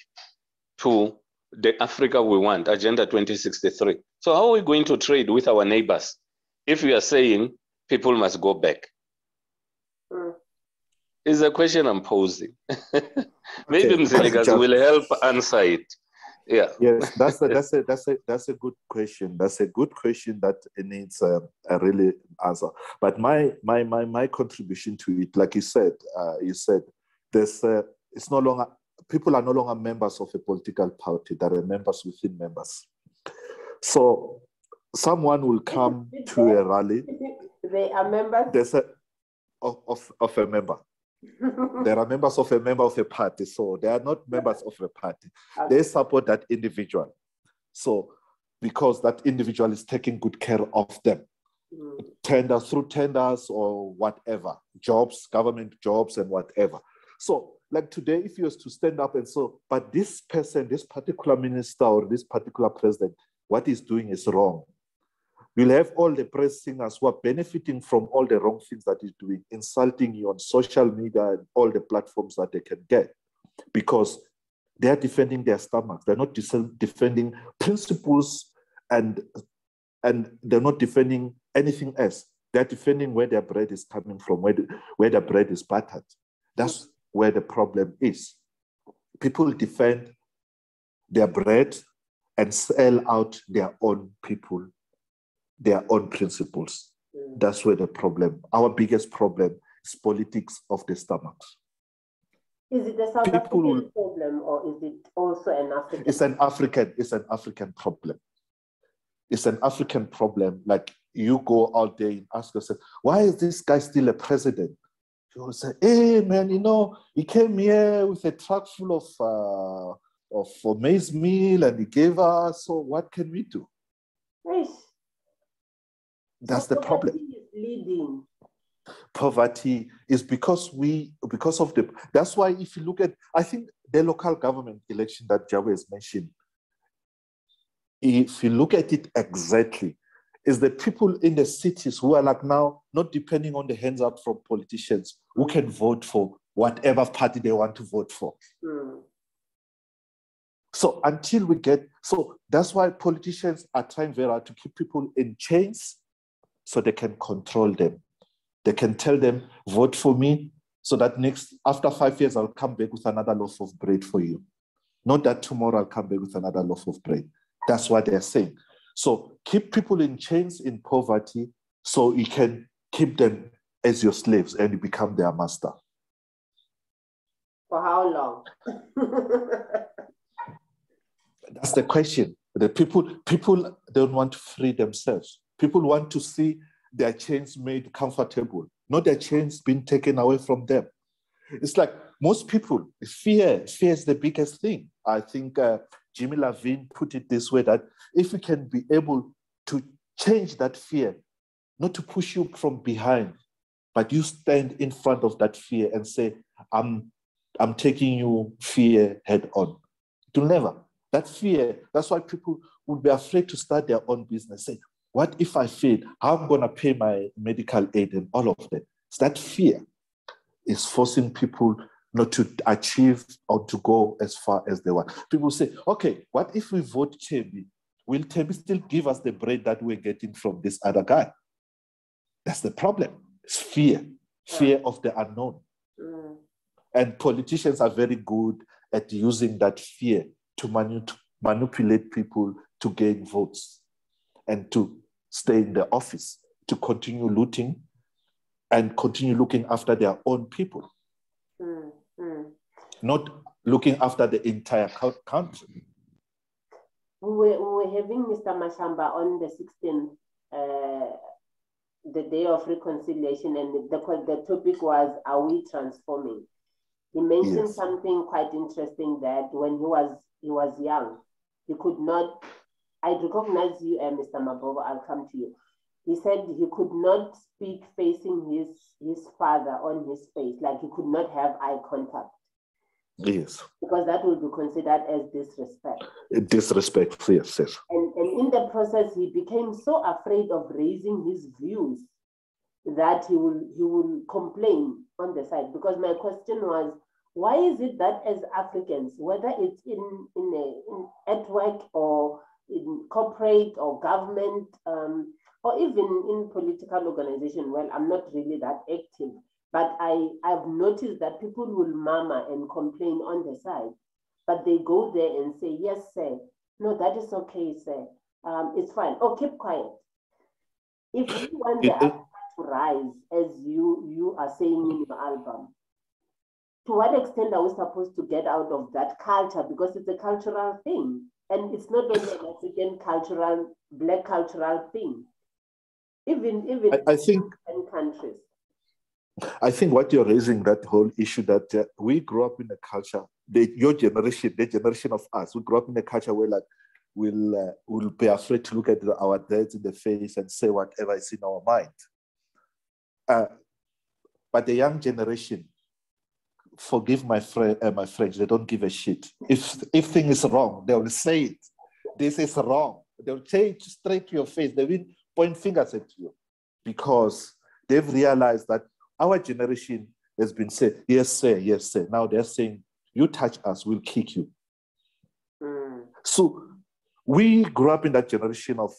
to the Africa we want, Agenda 2063. So how are we going to trade with our neighbors? If you are saying people must go back? Mm. Is a question I'm posing. [LAUGHS] Maybe okay. Mzilikazi will help answer it. Yeah. Yes, that's a, [LAUGHS] that's a that's a that's a good question. That's a good question that needs a, a really answer. But my my my my contribution to it, like you said, uh, you said there's uh, it's no longer people are no longer members of a political party; they are members within members. So someone will come to a rally. They are members There's a, of, of, of a member. [LAUGHS] there are members of a member of a party, so they are not members of a party. Okay. They support that individual. So because that individual is taking good care of them. Mm. Tenders through tenders or whatever, jobs, government jobs and whatever. So like today, if you was to stand up and so, but this person, this particular minister or this particular president, what he's doing is wrong. You'll have all the press singers who are benefiting from all the wrong things that he's doing, insulting you on social media and all the platforms that they can get because they're defending their stomachs. They're not defending principles and, and they're not defending anything else. They're defending where their bread is coming from, where, the, where their bread is buttered. That's where the problem is. People defend their bread and sell out their own people their own principles. Mm. That's where the problem, our biggest problem is politics of the stomach. Is it a South People African will, problem or is it also an African? It's an African, it's an African problem. It's an African problem. Like you go out there and ask yourself, why is this guy still a president? You will say, hey man, you know, he came here with a truck full of uh, of maize meal and he gave us. So what can we do? Yes. That's so the problem. leading. Poverty is because we because of the that's why if you look at I think the local government election that Jabu has mentioned, if you look at it exactly, is the people in the cities who are like now not depending on the hands up from politicians who can vote for whatever party they want to vote for. Mm. So until we get so that's why politicians are trying very hard to keep people in chains so they can control them. They can tell them, vote for me, so that next, after five years, I'll come back with another loaf of bread for you. Not that tomorrow I'll come back with another loaf of bread. That's what they're saying. So keep people in chains in poverty so you can keep them as your slaves and you become their master. For how long? [LAUGHS] That's the question. The people, people don't want to free themselves. People want to see their chains made comfortable, not their chains being taken away from them. It's like most people, fear, fear is the biggest thing. I think uh, Jimmy Iovine put it this way that if we can be able to change that fear, not to push you from behind, but you stand in front of that fear and say, I'm, I'm taking you fear head on. It will never. That fear, that's why people would be afraid to start their own business. Say, What if I fail? How am I going to pay my medical aid and all of that? So that fear is forcing people not to achieve or to go as far as they want. People say, okay, what if we vote Thembi? Will Thembi still give us the bread that we're getting from this other guy? That's the problem. It's fear, fear of the unknown. Mm. And politicians are very good at using that fear to manu- manipulate people to gain votes and to stay in the office, to continue looting and continue looking after their own people, mm, mm. not looking after the entire country. We were, we were having Mr. Mashamba on the 16th, uh, the day of reconciliation, and the, the topic was Are we transforming? He mentioned yes. something quite interesting that when he was he was young, he could not. I recognize you, uh, Mr. Mabogo. I'll come to you he said he could not speak facing his his father on his face, like he could not have eye contact. Yes. Because that will be considered as disrespect. Disrespect, yes, yes. And, and in the process, he became so afraid of raising his views that he will he will complain on the side. Because my question was, why is it that as Africans, whether it's in in, a, in at work or in corporate or government, um, or even in political organization, well, I'm not really that active, but I, I've noticed that people will murmur and complain on the side, but they go there and say, yes, sir. No, that is okay, sir. Um, it's fine. Oh, keep quiet. If you want the Africa to rise, as you, you are saying in your album, to what extent are we supposed to get out of that culture? Because it's a cultural thing. And it's not only an African cultural, black cultural thing even even I, I think countries. I think what you're raising that whole issue that uh, we grew up in a culture, the, your generation, the generation of us, we grew up in a culture where like we'll uh, we'll be afraid to look at our dads in the face and say whatever is in our mind. Uh, but the young generation, forgive my friend, uh, my French, they don't give a shit. If if thing is wrong, they will say it. This is wrong. They'll say it straight to your face. They will point fingers at you because they've realized that our generation has been said, yes, sir, yes, sir. Now they're saying, you touch us, we'll kick you. Mm. So we grew up in that generation of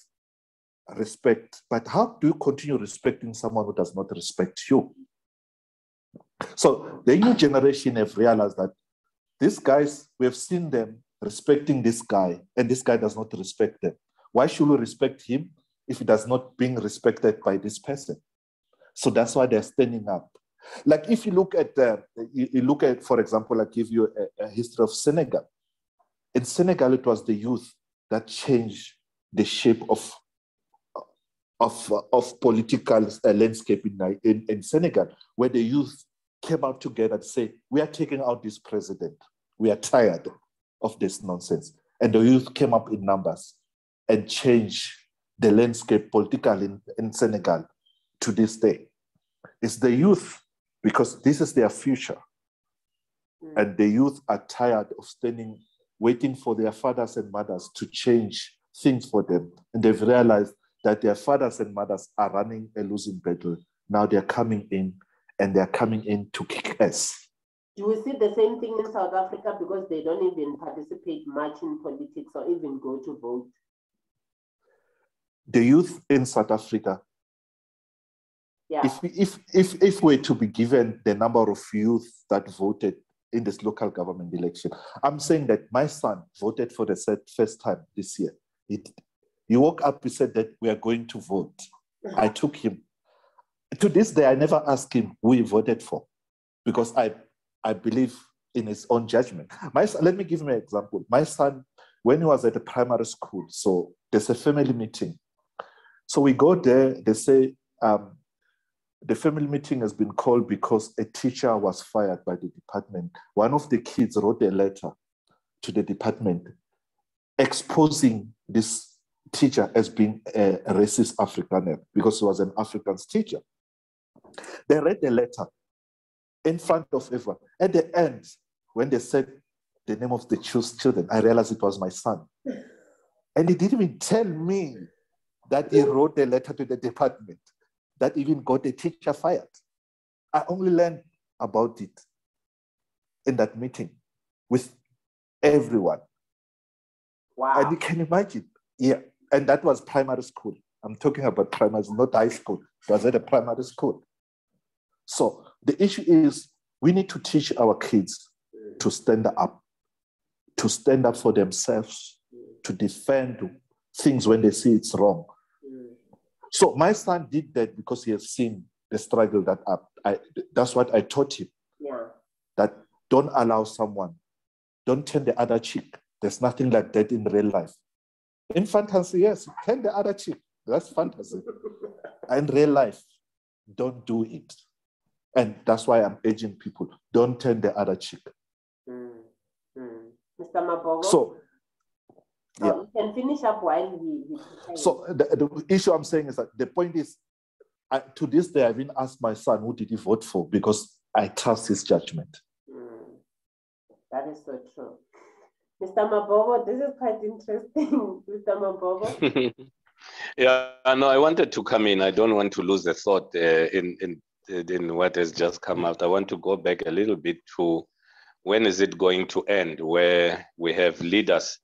respect, but how do you continue respecting someone who does not respect you? So the new generation have realized that these guys, we have seen them respecting this guy, and this guy does not respect them. Why should we respect him? if he does not being respected by this person. So that's why they're standing up. Like if you look at the, you, you look at, for example, I give you a, a history of Senegal. In Senegal, it was the youth that changed the shape of of, of political uh, landscape in, in, in Senegal, where the youth came out together to say, we are taking out this president. We are tired of this nonsense. And the youth came up in numbers and changed the landscape politically in, in Senegal to this day. It's the youth, because this is their future. Mm. And the youth are tired of standing, waiting for their fathers and mothers to change things for them. And they've realized that their fathers and mothers are running a losing battle. Now they're coming in and they're coming in to kick us. Do we see the same thing in South Africa because they don't even participate much in politics or even go to vote? the youth in South Africa, yeah. if, if, if, if we're to be given the number of youth that voted in this local government election, I'm saying that my son voted for the first time this year. He, he woke up, he said that we are going to vote. I took him. To this day, I never ask him who he voted for because I, I believe in his own judgment. My son, let me give him an example. My son, when he was at the primary school, so there's a family meeting so we go there, they say um, the family meeting has been called because a teacher was fired by the department. One of the kids wrote a letter to the department exposing this teacher as being a, racist Afrikaner because he was an African teacher. They read the letter in front of everyone. At the end, when they said the name of the choose children, I realized it was my son. And he didn't even tell me that he wrote the letter to the department that even got the teacher fired. I only learned about it in that meeting with everyone. Wow. And you can imagine, yeah, and that was primary school. I'm talking about primary, not high school. It was at a primary school. So the issue is we need to teach our kids to stand up, to stand up for themselves, to defend things when they see it's wrong. So my son did that because he has seen the struggle that up. I, that's what I taught him. Yeah. That don't allow someone, don't turn the other cheek. There's nothing like that in real life. In fantasy, yes, turn the other cheek. That's fantasy. [LAUGHS] in real life, don't do it. And that's why I'm urging people, don't turn the other cheek. Mm. Mm. Mr. Mabogo? So, Oh, yeah. you can finish up while we. he So the, the issue I'm saying is that the point is, I, to this day, I've been asked my son, who did he vote for? Because I trust his judgment. Mm. That is so true. Mr. Mabogo, this is quite interesting. [LAUGHS] Mr. Mabogo. [LAUGHS] yeah, no, I wanted to come in. I don't want to lose the thought uh, in, in in what has just come out. I want to go back a little bit to when is it going to end, where we have leaders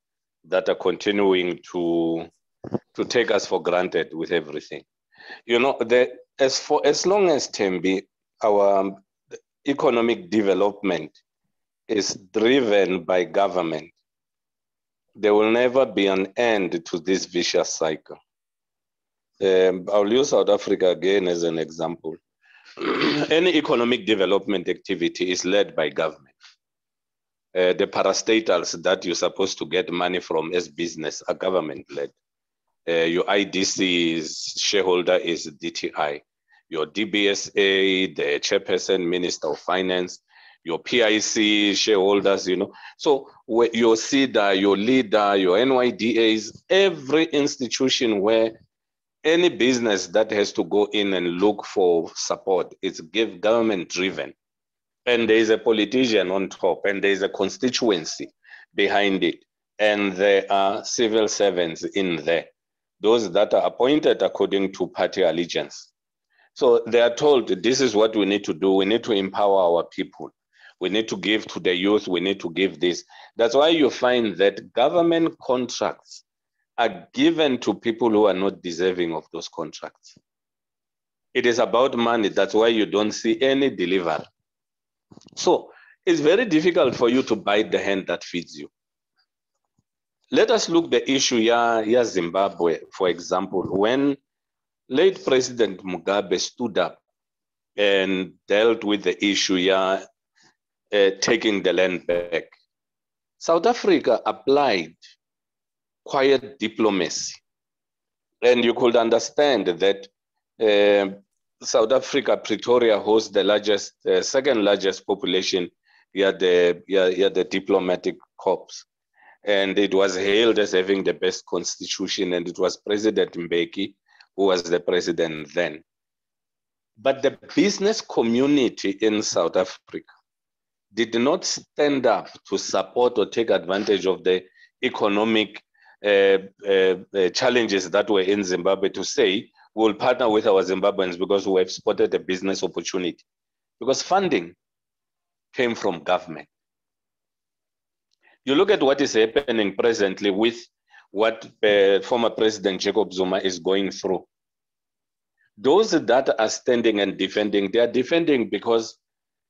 that are continuing to to take us for granted with everything. You know, the, as for as long as Tembi, our um, economic development is driven by government, there will never be an end to this vicious cycle. Um, I'll use South Africa again as an example. Any economic development activity is led by government. Uh, the parastatals that you're supposed to get money from as business are government led. Uh, your IDC's shareholder is DTI. Your DBSA, the chairperson, minister of finance, your PIC shareholders, you know. So your SEDA, your leader, your NYDAs, every institution where any business that has to go in and look for support, it's give government driven. And there is a politician on top, and there is a constituency behind it. And there are civil servants in there, those that are appointed according to party allegiance. So they are told this is what we need to do. We need to empower our people. We need to give to the youth. We need to give this. That's why you find that government contracts are given to people who are not deserving of those contracts. It is about money. That's why you don't see any delivery. So it's very difficult for you to bite the hand that feeds you. Let us look the issue here, yeah Zimbabwe, for example, when late President Mugabe stood up and dealt with the issue here, uh, taking the land back. South Africa applied quiet diplomacy. And you could understand that uh, South Africa, Pretoria hosts the largest, uh, second largest population. Had the, had the diplomatic corps. And it was hailed as having the best constitution. And it was President Mbeki who was the president then. But the business community in South Africa did not stand up to support or take advantage of the economic Uh, uh, uh, challenges that were in Zimbabwe to say we'll partner with our Zimbabweans because we have spotted a business opportunity. Because funding came from government. You look at what is happening presently with what uh, former President Jacob Zuma is going through. Those that are standing and defending, they are defending because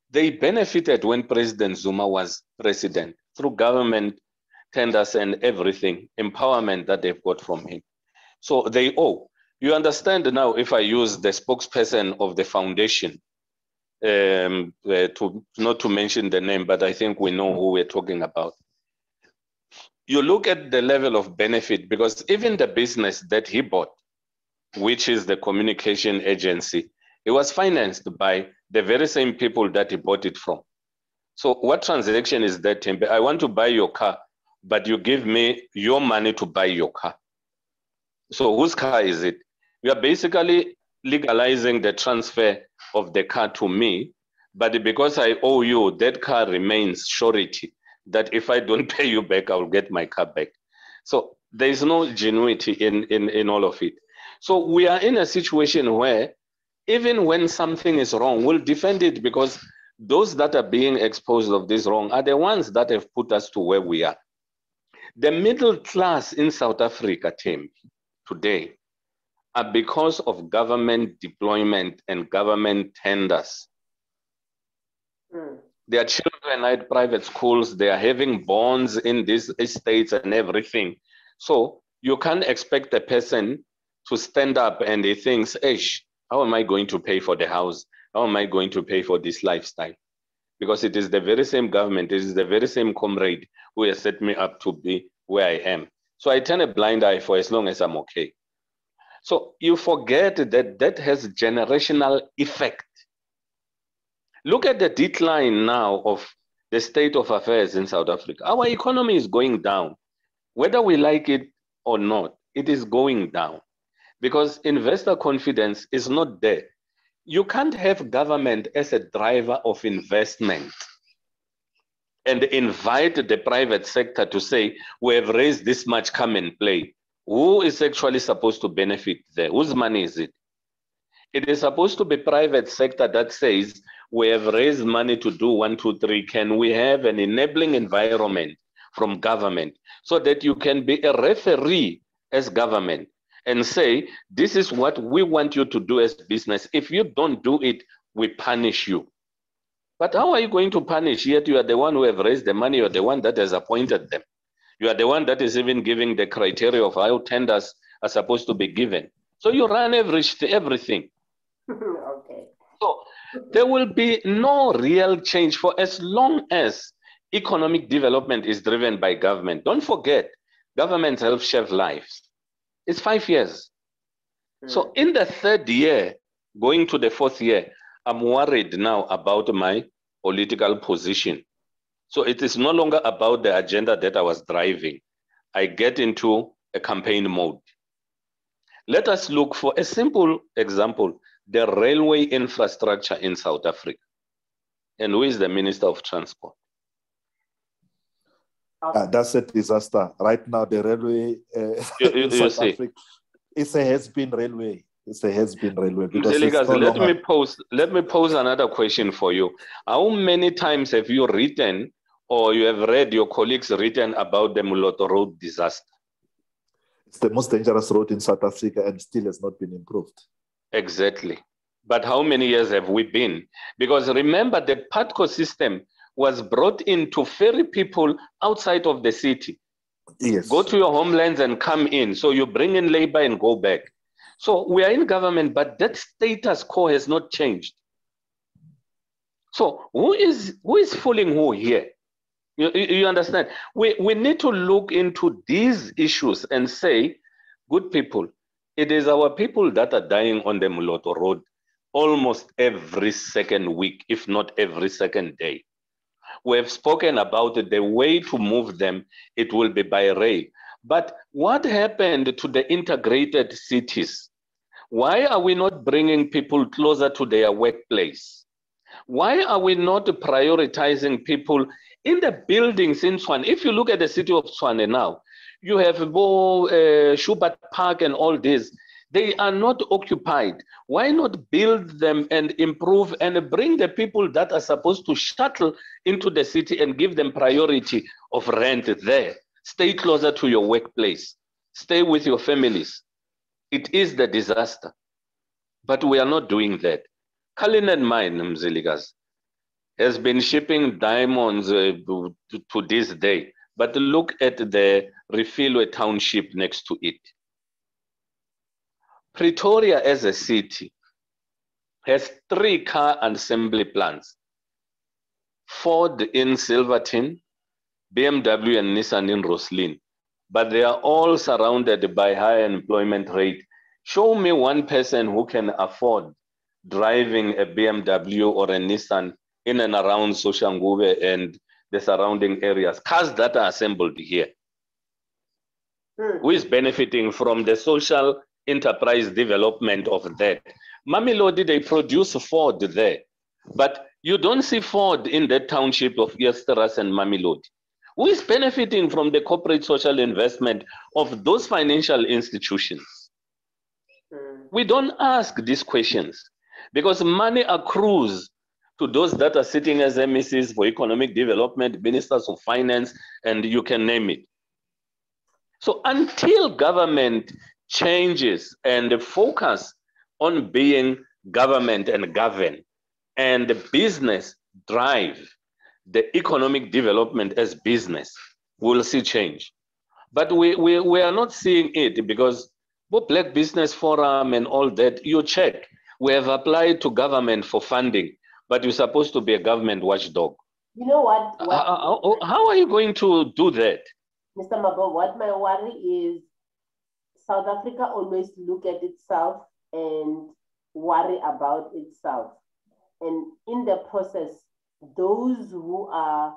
they benefited when President Zuma was president through government tenders and everything, empowerment that they've got from him. So they owe. You understand now if I use the spokesperson of the foundation, um, uh, to not to mention the name, but I think we know who we're talking about. You look at the level of benefit because even the business that he bought, which is the communication agency, it was financed by the very same people that he bought it from. So what transaction is that? I want to buy your car, but you give me your money to buy your car. So whose car is it? We are basically legalizing the transfer of the car to me, but because I owe you, that car remains surety that if I don't [LAUGHS] pay you back, I'll get my car back. So there is no genuity in, in, in all of it. So we are in a situation where even when something is wrong, we'll defend it because those that are being exposed of this wrong are the ones that have put us to where we are. The middle class in South Africa, Tim, today, are because of government deployment and government tenders. Mm. Their children are at private schools, they are having bonds in these estates and everything. So you can't expect a person to stand up and he thinks, Ish, how am I going to pay for the house? How am I going to pay for this lifestyle? Because it is the very same government, it is the very same comrade who has set me up to be where I am. So I turn a blind eye for as long as I'm okay. So you forget that that has generational effect. Look at the decline now of the state of affairs in South Africa. Our economy is going down. Whether we like it or not, it is going down because investor confidence is not there. You can't have government as a driver of investment and invite the private sector to say, we have raised this much, come and play. Who is actually supposed to benefit there? Whose money is it? It is supposed to be private sector that says, we have raised money to do one, two, three. Can we have an enabling environment from government so that you can be a referee as government and say, this is what we want you to do as business. If you don't do it, we punish you. But how are you going to punish? Yet you are the one who have raised the money, you are the one that has appointed them. You are the one that is even giving the criteria of how tenders are supposed to be given. So you run every, everything. [LAUGHS] okay. So there will be no real change for as long as economic development is driven by government. Don't forget, governments help save lives. It's five years. Mm. So in the third year, going to the fourth year, I'm worried now about my political position. So it is no longer about the agenda that I was driving. I get into a campaign mode. Let us look for a simple example the railway infrastructure in South Africa. And who is the Minister of Transport? Uh, that's a disaster. Right now, the railway uh, [LAUGHS] you, you, in South Africa, it's a has-been railway. It's a has-been railway. Because let me pose. Let me pose another question for you. How many times have you written, or you have read your colleagues written about the Moloto Road disaster? It's the most dangerous road in South Africa, and still has not been improved. Exactly. But how many years have we been? Because remember, the PUTCO system was brought in to ferry people outside of the city. Yes. Go to your homelands and come in. So you bring in labor and go back. So we are in government, but that status quo has not changed. So who is who is fooling who here? You, you understand? We, we need to look into these issues and say, good people, it is our people that are dying on the Moloto Road almost every second week, if not every second day. We have spoken about the way to move them, it will be by rail. But what happened to the integrated cities? Why are we not bringing people closer to their workplace? Why are we not prioritizing people in the buildings in Tshwane? If you look at the city of Tshwane now, you have Bo, uh, Schubert Park and all this. They are not occupied. Why not build them and improve and bring the people that are supposed to shuttle into the city and give them priority of rent there? Stay closer to your workplace. Stay with your families. It is the disaster. But we are not doing that. Cullinan Mine, Mzilikazi, has been shipping diamonds uh, to, to this day. But look at the Refilwe township next to it. Pretoria as a city has three car assembly plants. Ford in Silverton, BMW and Nissan in Rosslyn, but they are all surrounded by high employment rate. Show me one person who can afford driving a BMW or a Nissan in and around Soshanguve and the surrounding areas, cars that are assembled here. Hmm. Who is benefiting from the social enterprise development of that? Mamelodi, they produce Ford there, but you don't see Ford in the township of Eersterust and Mamelodi. Who is benefiting from the corporate social investment of those financial institutions? Hmm. We don't ask these questions because money accrues to those that are sitting as MECs for economic development, ministers of finance, and you can name it. So until government changes and the focus on being government and govern, and the business drive the economic development as business, we'll see change. But we, we, we are not seeing it because what Black Business Forum and all that, you check. We have applied to government for funding, but you're supposed to be a government watchdog. You know what? what how, how are you going to do that? Mr. Mabo, what my worry is South Africa always look at itself and worry about itself. And in the process, those who are,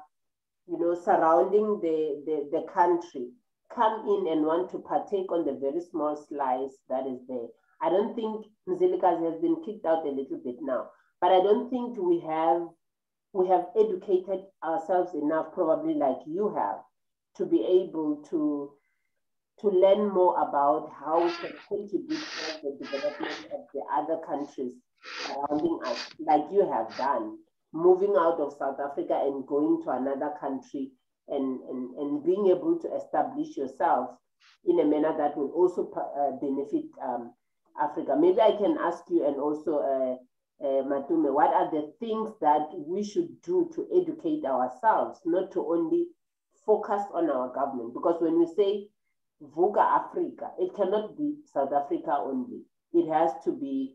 you know, surrounding the, the, the country come in and want to partake on the very small slice that is there. I don't think Mzilikazi has been kicked out a little bit now, but I don't think we have we have educated ourselves enough, probably like you have, to be able to to learn more about how we can contribute to the development of the other countries surrounding us, like you have done, moving out of South Africa and going to another country and, and, and being able to establish yourself in a manner that will also uh, benefit um, Africa. Maybe I can ask you and also uh, uh, Matome, what are the things that we should do to educate ourselves, not to only focus on our government? Because when we say Vuka Africa, it cannot be South Africa only. It has to be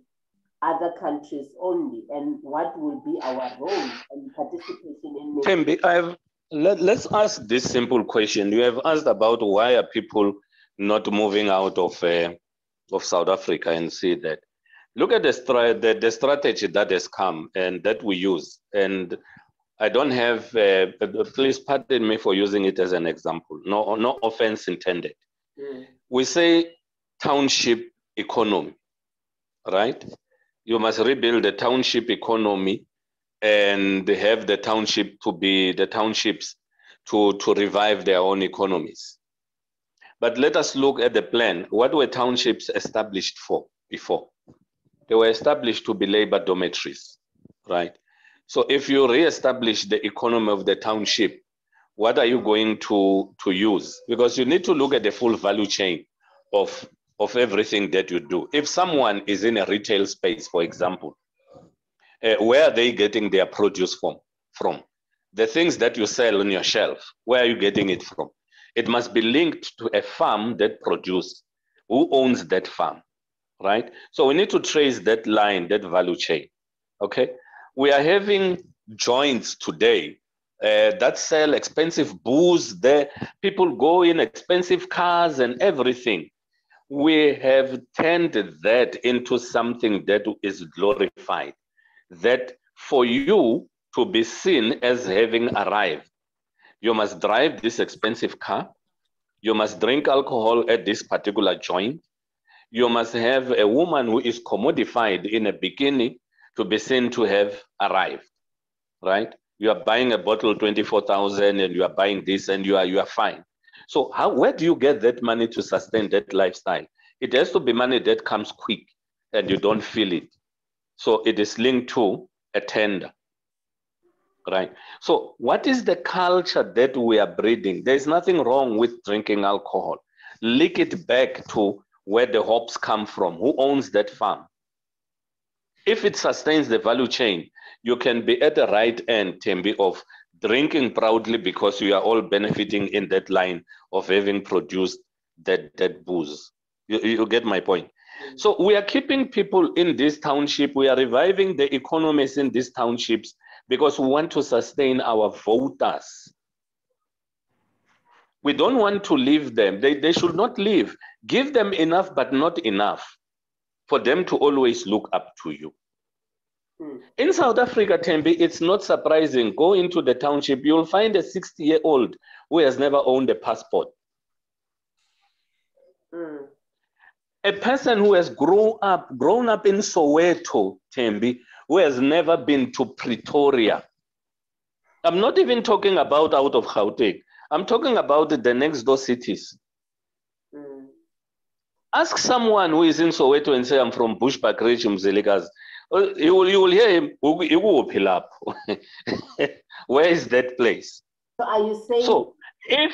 other countries only. And what will be our role and participation in Tembi, I've let, let's ask this simple question. You have asked about why are people not moving out of uh, of South Africa and see that. Look at the, stra- the, the strategy that has come and that we use. And I don't have, uh, please pardon me for using it as an example. No, no offense intended. We say township economy, right? You must rebuild the township economy and have the township to be the townships to, to revive their own economies. But let us look at the plan. What were townships established for before? They were established to be labor dormitories, right? So if you reestablish the economy of the township, what are you going to, to use? Because you need to look at the full value chain of, of everything that you do. If someone is in a retail space, for example, uh, where are they getting their produce from? From the things that you sell on your shelf, where are you getting it from? It must be linked to a farm that produces. Who owns that farm, right? So we need to trace that line, that value chain. Okay, we are having joints today uh, that sell expensive booze. There, people go in expensive cars and everything. We have turned that into something that is glorified. That for you to be seen as having arrived, you must drive this expensive car. You must drink alcohol at this particular joint. You must have a woman who is commodified in a bikini to be seen to have arrived, right? You are buying a bottle 24,000 and you are buying this and you are you are fine. So how where do you get that money to sustain that lifestyle? It has to be money that comes quick and you don't feel it. So it is linked to a tender. Right. So what is the culture that we are breeding? There's nothing wrong with drinking alcohol. Link it back to where the hops come from. Who owns that farm? If it sustains the value chain, you can be at the right end, Tembi, of drinking proudly because you are all benefiting in that line of having produced that, that booze. You, you get my point? So we are keeping people in this township. We are reviving the economies in these townships because we want to sustain our voters. We don't want to leave them. They, they should not leave. Give them enough, but not enough for them to always look up to you. In South Africa, Tembi, it's not surprising. Go into the township, you'll find a 60 year old who has never owned a passport. Mm. A person who has grown up, grown up in Soweto, Tembi, who has never been to Pretoria. I'm not even talking about out of Gauteng. I'm talking about the next door cities. Mm. Ask someone who is in Soweto and say, I'm from Bushbuck Ridge, Mzilikazi. Uh, you will, you will hear him, [LAUGHS] Where is that place? So are you saying? So if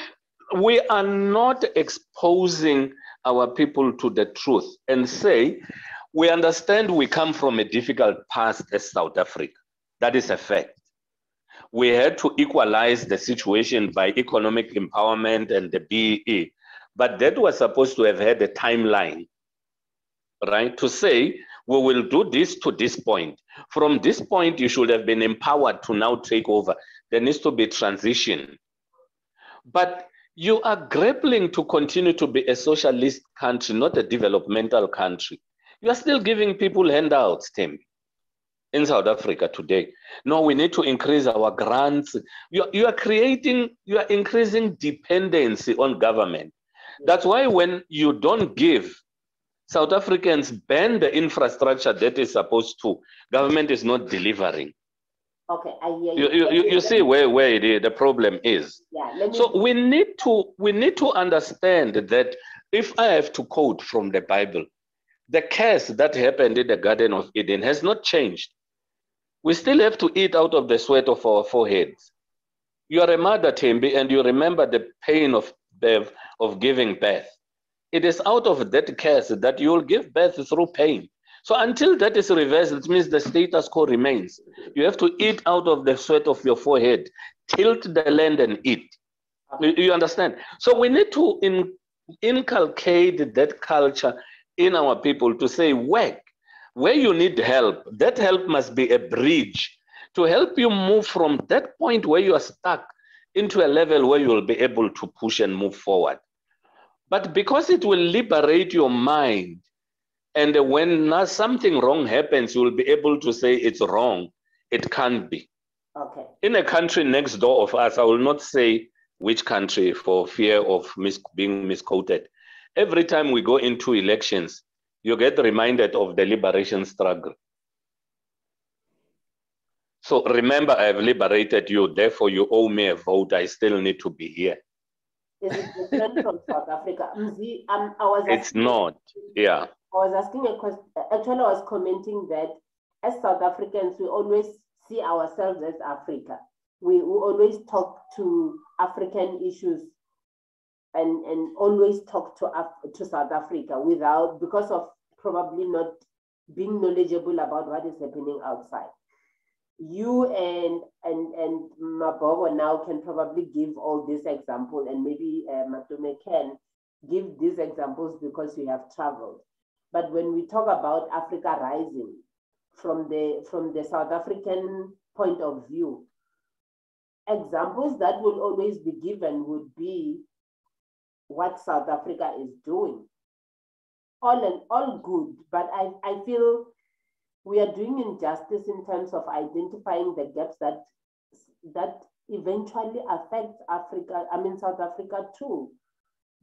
we are not exposing our people to the truth and say, we understand we come from a difficult past as South Africa. That is a fact. We had to equalize the situation by economic empowerment and the BEE, but that was supposed to have had a timeline, right? To say, we will do this to this point. From this point, you should have been empowered to now take over. There needs to be transition. But you are grappling to continue to be a socialist country, not a developmental country. You are still giving people handouts, Tim, in South Africa today. No, we need to increase our grants. You, you are creating, you are increasing dependency on government. That's why when you don't give South Africans ban the infrastructure that is supposed to, government is not delivering. Okay, I hear you. You, you, you see where, where it is, the problem is. Yeah, so we need to we need to understand that if I have to quote from the Bible, the curse that happened in the Garden of Eden has not changed. We still have to eat out of the sweat of our foreheads. You are a mother, Tembi, and you remember the pain of of giving birth. It is out of that curse that you will give birth through pain. So until that is reversed, it means the status quo remains. You have to eat out of the sweat of your forehead, tilt the land and eat. You understand? So we need to in, inculcate that culture in our people to say, work. Where you need help, that help must be a bridge to help you move from that point where you are stuck into a level where you will be able to push and move forward. But because it will liberate your mind and when something wrong happens, you will be able to say it's wrong. It can't be. Okay. In a country next door of us, I will not say which country for fear of mis- being misquoted. Every time we go into elections, you get reminded of the liberation struggle. So remember, I have liberated you, therefore you owe me a vote. I still need to be here. Is it different from South Africa? Mzi, um, I was it's not, yeah. I was asking a question. Actually, I was commenting that as South Africans, we always see ourselves as Africa. We, we always talk to African issues and, and always talk to, Af- to South Africa without, because of probably not being knowledgeable about what is happening outside. You and and and Mabogo now can probably give all these examples, and maybe uh, Matome can give these examples because you have traveled. But when we talk about Africa rising from the, from the South African point of view, examples that will always be given would be what South Africa is doing. All and all good, but I, I feel we are doing injustice in terms of identifying the gaps that that eventually affect Africa, I mean South Africa too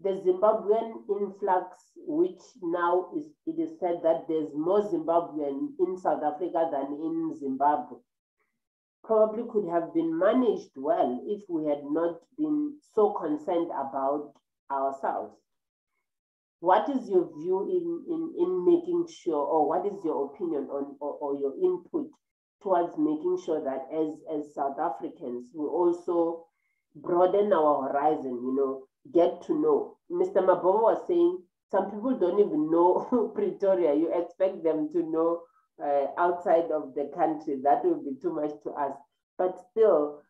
the Zimbabwean influx, which now is, it is said that there's more Zimbabwean in South Africa than in Zimbabwe, probably could have been managed well if we had not been so concerned about ourselves. What is your view in, in, in making sure, or what is your opinion on, or, or your input towards making sure that as, as South Africans, we also broaden our horizon, you know, get to know. Mr. Mabogo was saying some people don't even know [LAUGHS] Pretoria. You expect them to know uh, outside of the country. That would be too much to ask. But still,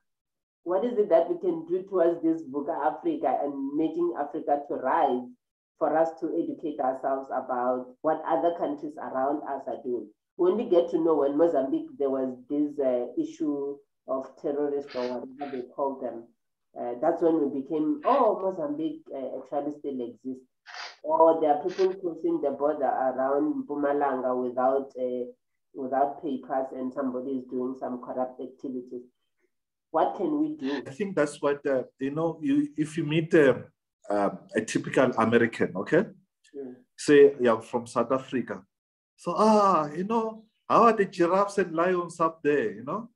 what is it that we can do towards this Vuka Africa and making Africa to rise for us to educate ourselves about what other countries around us are doing? We only get to know when Mozambique, there was this uh, issue of terrorists or whatever they call them uh, that's when we became, oh, Mozambique uh, actually still exists. Or there are people crossing the border around Mpumalanga without, uh, without papers and somebody is doing some corrupt activities. What can we do? I think that's what, uh, you know, you, if you meet um, a typical American, okay? Mm. Say, yeah, from South Africa. So, ah, you know, how are the giraffes and lions up there, you know?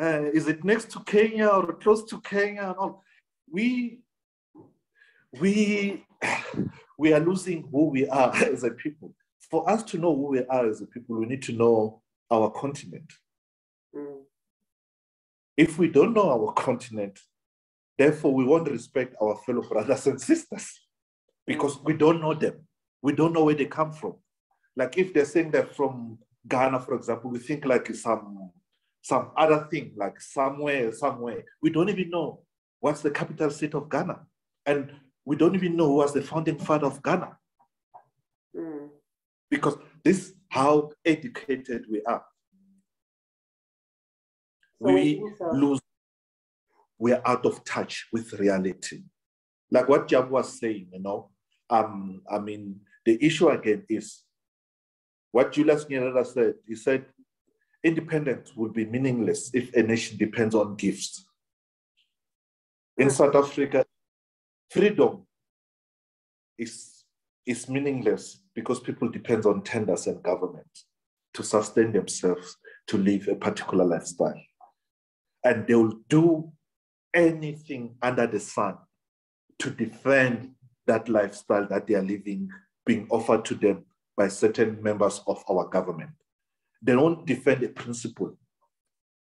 Uh, is it next to Kenya or close to Kenya? And all. We, we, [SIGHS] we are losing who we are [LAUGHS] as a people. For us to know who we are as a people, we need to know our continent. Mm. If we don't know our continent, therefore we won't respect our fellow brothers and sisters because we don't know them. We don't know where they come from. Like if they're saying they're from Ghana, for example, we think like some some other thing, like somewhere, somewhere. We don't even know what's the capital state of Ghana. And we don't even know who was the founding father of Ghana. Mm. Because this how educated we are. So we lose, we are out of touch with reality. Like what Jab was saying, you know, um, I mean, the issue again is what Julius Nyerere said. He said, independence would be meaningless if a nation depends on gifts. In. South Africa, freedom is, is meaningless because people depend on tenders and government to sustain themselves, to live a particular lifestyle. And they will do anything under the sun to defend that lifestyle that they are living being offered to them by certain members of our government. They won't defend a principle.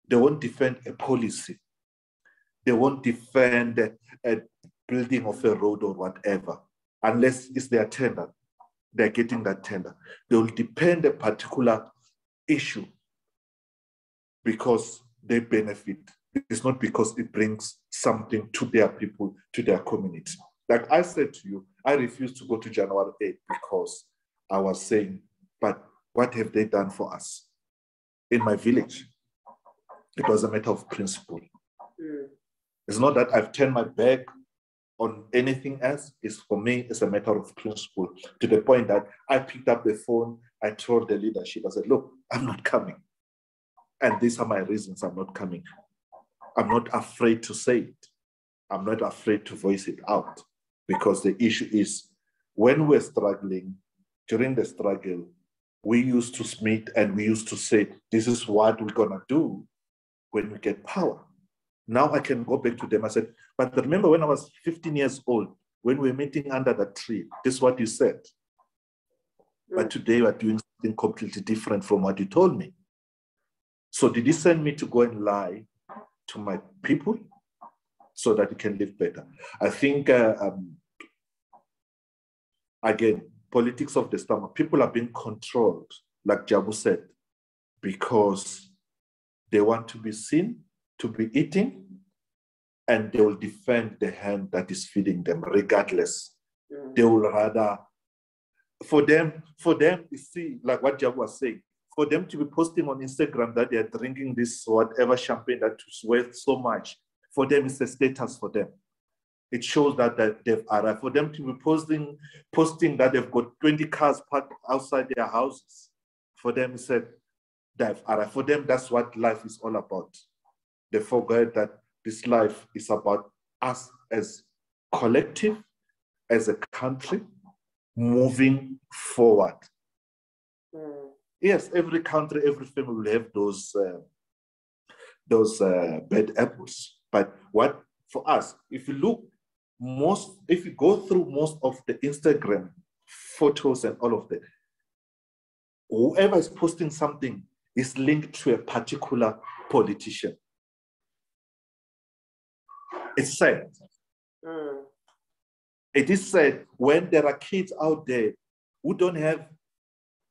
They won't defend a policy. They won't defend a, building of a road or whatever, unless it's their tender. They're getting that tender. They will defend a particular issue because they benefit. It's not because it brings something to their people, to their community. Like I said to you, I refused to go to January 8 because I was saying, but what have they done for us in my village? It was a matter of principle. Mm. It's not that I've turned my back on anything else. It's for me, it's a matter of principle to the point that I picked up the phone, I told the leadership, I said, look, I'm not coming. And these are my reasons I'm not coming. I'm not afraid to say it. I'm not afraid to voice it out because the issue is when we're struggling, during the struggle, we used to meet and we used to say, this is what we're going to do when we get power. Now I can go back to them. I said, but remember when I was 15 years old, when we were meeting under the tree, this is what you said. But mm. today we're doing something completely different from what you told me. So did you send me to go and lie to my people so that you can live better? I think, uh, um, again, politics of the stomach, people are being controlled, like Jabu said, because they want to be seen, to be eating, and they will defend the hand that is feeding them regardless. Mm. They will rather, for them, for them, you see, like what Jabu was saying, for them to be posting on Instagram that they are drinking this whatever champagne that is worth so much, for them it's a status for them. It shows that, that they've arrived. For them to be posting, posting that they've got 20 cars parked outside their houses, for them it's a they've arrived. For them, that's what life is all about. They forget that this life is about us as collective, as a country, moving forward. Yes, every country, every family will have those uh, those uh, bad apples. But what for us, if you look most, if you go through most of the Instagram photos and all of that, whoever is posting something is linked to a particular politician. It's sad. Mm. It is said when there are kids out there who don't have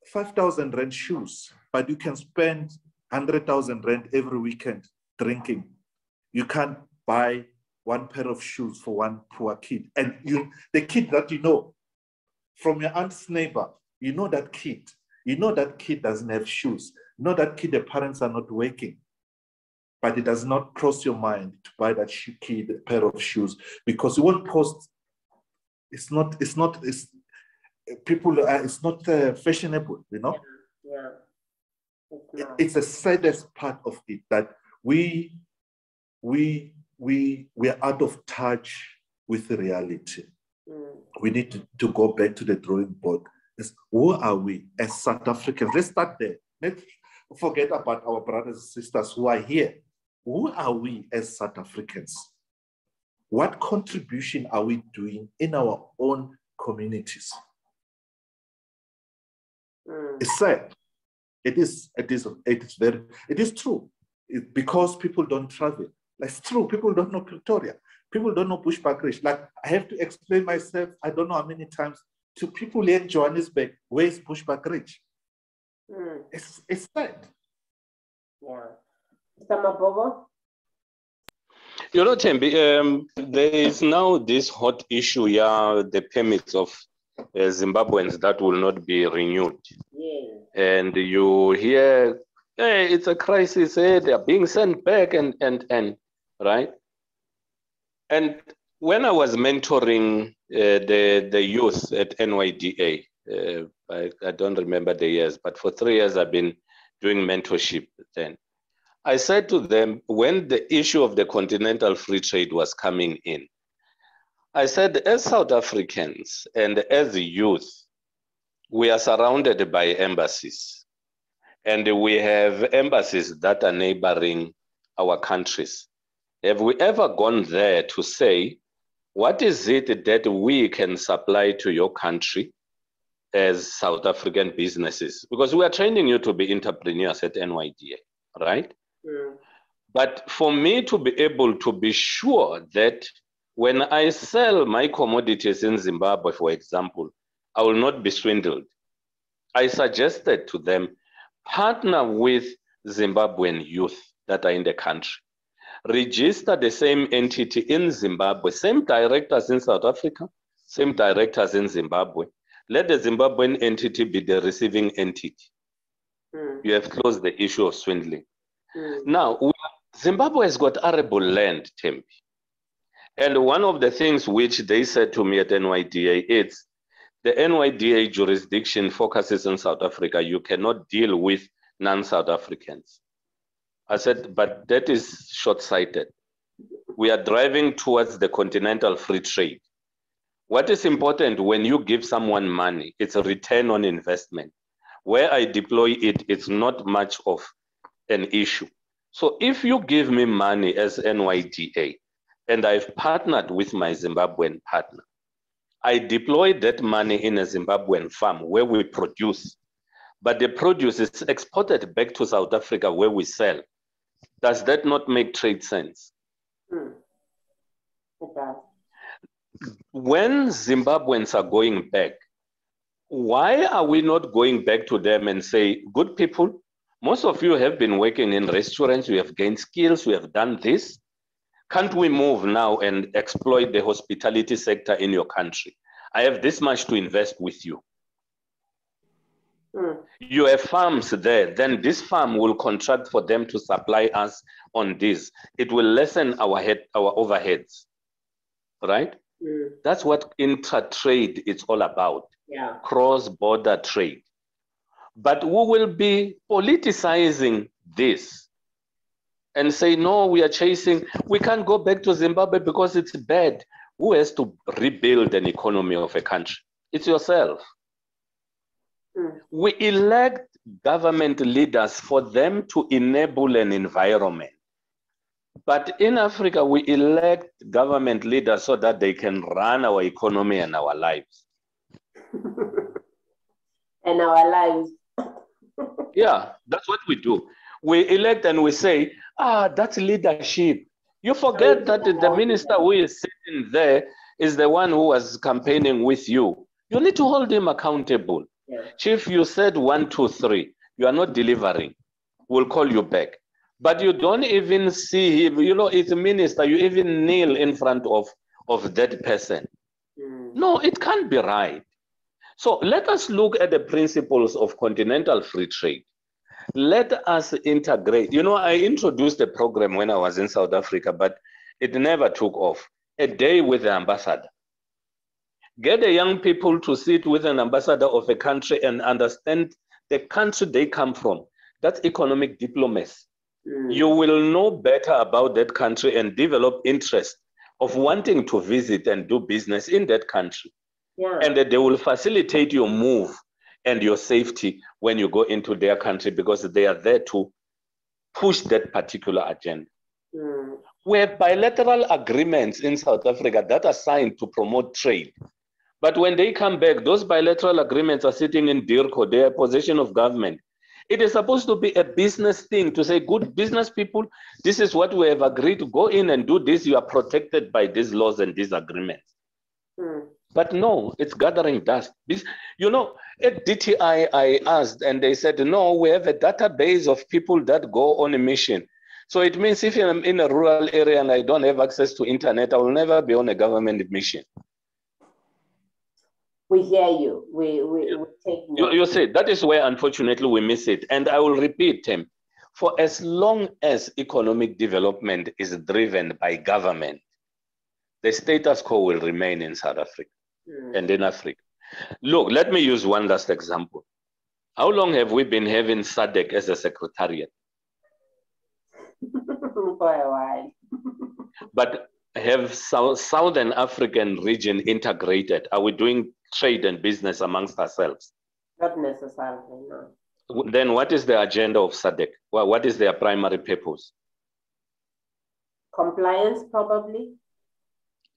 5,000 rand shoes, but you can spend 100,000 rand every weekend drinking. You can't buy one pair of shoes for one poor kid. And you, the kid that you know from your aunt's neighbor, you know that kid. You know that kid doesn't have shoes. You know that kid, the parents are not working. But it does not cross your mind to buy that kid a pair of shoes because you won't post. It's not, it's not, it's people, are, it's not uh, fashionable, you know? Yeah. It's it- it's the saddest part of it that we we we we are out of touch with reality Mm. we need to, to go back to the drawing board who are we as south africans let's start there let's forget about our brothers and sisters who are here who are we as south africans what contribution are we doing in our own communities. Mm. It's sad. It is, it is, it is very, it is true. It, because people don't travel. It's true. People don't know Pretoria. People don't know Bushbuckridge. Like I have to explain myself, I don't know how many times to people here in Johannesburg, where's Bushbuckridge? Mm. It's, it's sad. Yeah. Mr. Mabogo? You know, Tembi, um, there is now this hot issue, yeah, the permits of Zimbabweans that will not be renewed. Yeah. And you hear, hey, it's a crisis, hey, they're being sent back and, and, and, right? And when I was mentoring uh, the, the youth at NYDA, uh, I, I don't remember the years, but for three years I've been doing mentorship then. I said to them, when the issue of the continental free trade was coming in, I said, as South Africans and as youth, we are surrounded by embassies. And we have embassies that are neighboring our countries. Have we ever gone there to say, what is it that we can supply to your country as South African businesses? Because we are training you to be entrepreneurs at NYDA, right? Mm. But for me to be able to be sure that when I sell my commodities in Zimbabwe, for example, I will not be swindled. I suggested to them partner with Zimbabwean youth that are in the country. Register the same entity in Zimbabwe, same directors in South Africa, same directors in Zimbabwe. Let the Zimbabwean entity be the receiving entity. Mm. You have closed the issue of swindling. Mm. Now, Zimbabwe has got arable land, Tembi. And one of the things which they said to me at NYDA is the NYDA jurisdiction focuses on South Africa. You cannot deal with non South Africans. I said, but that is short sighted. We are driving towards the continental free trade. What is important when you give someone money, it's a return on investment. Where I deploy it, it's not much of an issue. So if you give me money as NYDA, and I've partnered with my Zimbabwean partner, I deploy that money in a Zimbabwean farm where we produce, but the produce is exported back to South Africa where we sell. Does that not make trade sense? Mm. It does. When Zimbabweans are going back, why are we not going back to them and say, good people, most of you have been working in restaurants, you have gained skills, you have done this. Can't we move now and exploit the hospitality sector in your country? I have this much to invest with you. Mm. You have farms there, then this farm will contract for them to supply us on this. It will lessen our head, our overheads. Right? Mm. That's what intra-trade is all about Yeah. cross-border trade. But we will be politicizing this and say, no, we are chasing, we can't go back to Zimbabwe because it's bad. Who has to rebuild an economy of a country? It's yourself. Mm. We elect government leaders for them to enable an environment. But in Africa, we elect government leaders so that they can run our economy and our lives. [LAUGHS] and our lives. Yeah, that's what we do. We elect and we say, ah, that's leadership. You forget that the minister who is sitting there is the one who was campaigning with you. You need to hold him accountable. Yeah. Chief, you said one, two, three. You are not delivering. We'll call you back. But you don't even see him. You know, it's a minister. You even kneel in front of, of that person. Mm. No, it can't be right. So let us look at the principles of continental free trade. Let us integrate. You know, I introduced the program when I was in South Africa, but it never took off. A day with the ambassador. Get the young people to sit with an ambassador of a country and understand the country they come from. That's economic diplomacy. Mm. You will know better about that country and develop interest of wanting to visit and do business in that country yeah. and that they will facilitate your move and your safety when you go into their country because they are there to push that particular agenda. Mm. We have bilateral agreements in South Africa that are signed to promote trade. But when they come back, those bilateral agreements are sitting in DIRCO, they are possession of government. It is supposed to be a business thing to say, good business people, this is what we have agreed to go in and do this. You are protected by these laws and these agreements. Hmm. But no, it's gathering dust. This, you know, at DTI, I asked, and they said, no, we have a database of people that go on a mission. So it means if I'm in a rural area and I don't have access to internet, I will never be on a government mission. We hear you. We, we, we take you, you see, that is where unfortunately we miss it. And I will repeat, Tim, for as long as economic development is driven by government, the status quo will remain in South Africa mm. and in Africa. Look, let me use one last example. How long have we been having SADC as a secretariat? [LAUGHS] For a while. [LAUGHS] but have South, Southern African region integrated? Are we doing trade and business amongst ourselves? Not necessarily, no. Then what is the agenda of SADC? Well, what is their primary purpose? Compliance, probably.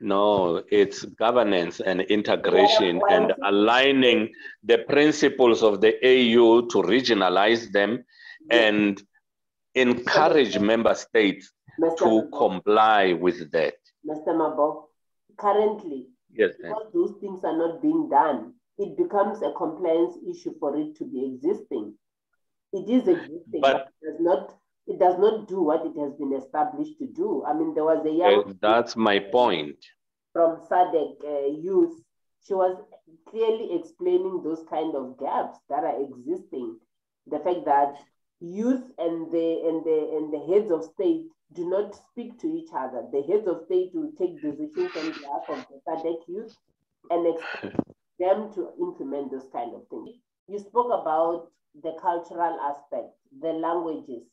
No, it's governance and integration and aligning the principles of the AU to regionalize them and encourage member states Mr. to comply with that. Mr. Mabo, currently, yes, because those things are not being done, it becomes a compliance issue for it to be existing. It is existing, but, but it does not it does not do what it has been established to do. I mean, there was a young. That's my point. From SADC uh, youth, she was clearly explaining those kind of gaps that are existing. The fact that youth and the and the and the heads of state do not speak to each other. The heads of state will take decisions on behalf of the SADC youth and expect [LAUGHS] them to implement those kind of things. You spoke about the cultural aspect, the languages.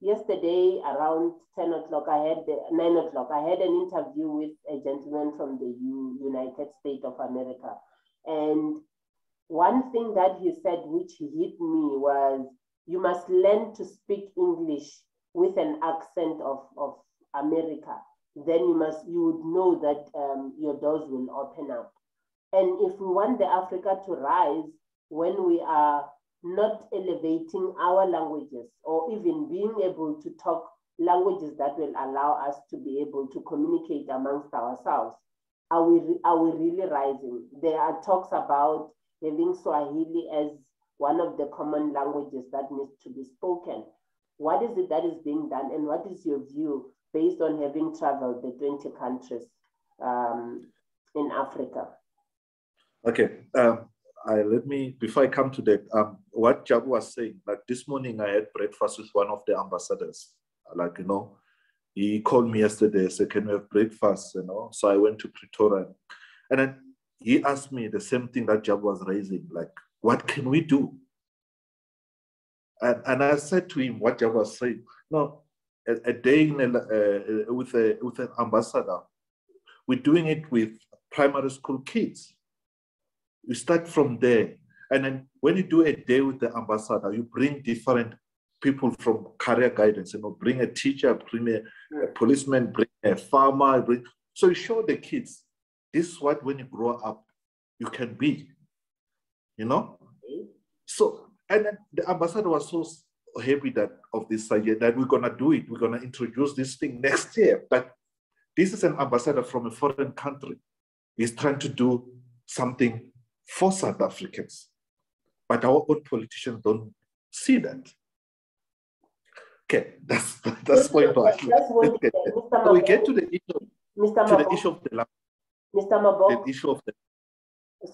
Yesterday, around 10 o'clock, I had, 9 o'clock, I had an interview with a gentleman from the U, United States of America. And one thing that he said, which hit me, was you must learn to speak English with an accent of, of America. Then you must, you would know that um, your doors will open up. And if we want the Africa to rise, when we are not elevating our languages or even being able to talk languages that will allow us to be able to communicate amongst ourselves. Are we, are we really rising? There are talks about having Swahili as one of the common languages that needs to be spoken. What is it that is being done and what is your view based on having traveled the 20 countries um, in Africa? Okay, um, I let me before I come to that. Um, what Jabu was saying, like this morning, I had breakfast with one of the ambassadors. Like you know, he called me yesterday, said, "Can we have breakfast?" You know, so I went to Pretoria, and then he asked me the same thing that Jabu was raising, like, "What can we do?" And, and I said to him, what Jabu was saying, no, a, a day a, with a with an ambassador, we're doing it with primary school kids you start from there. And then when you do a day with the ambassador, you bring different people from career guidance, you know, bring a teacher, bring a, a policeman, bring a farmer, bring, so you show the kids, this is what when you grow up, you can be, you know? So, and then the ambassador was so happy that of this idea that we're gonna do it, we're gonna introduce this thing next year. But this is an ambassador from a foreign country. He's trying to do something for South Africans. But our own politicians don't see that. Okay, that's that's point one. Okay. So we get to the issue, Mr. to the issue of the Mr. Mabob. The issue of the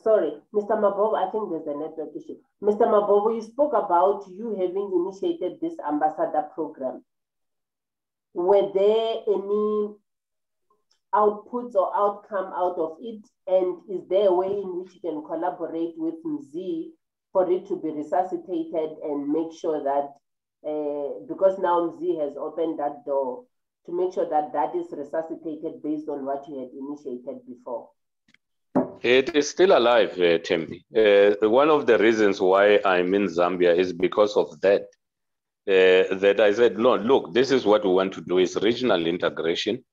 Sorry, Mr. Mabob, I think there's a network issue. Mr. Mabob, you spoke about you having initiated this ambassador program. Were there any outputs or outcome out of it? And is there a way in which you can collaborate with Mzi for it to be resuscitated and make sure that, uh, because now Mzi has opened that door, to make sure that that is resuscitated based on what you had initiated before? It is still alive, uh, Tembi. Uh, one of the reasons why I'm in Zambia is because of that. Uh, that I said, no, look, this is what we want to do is regional integration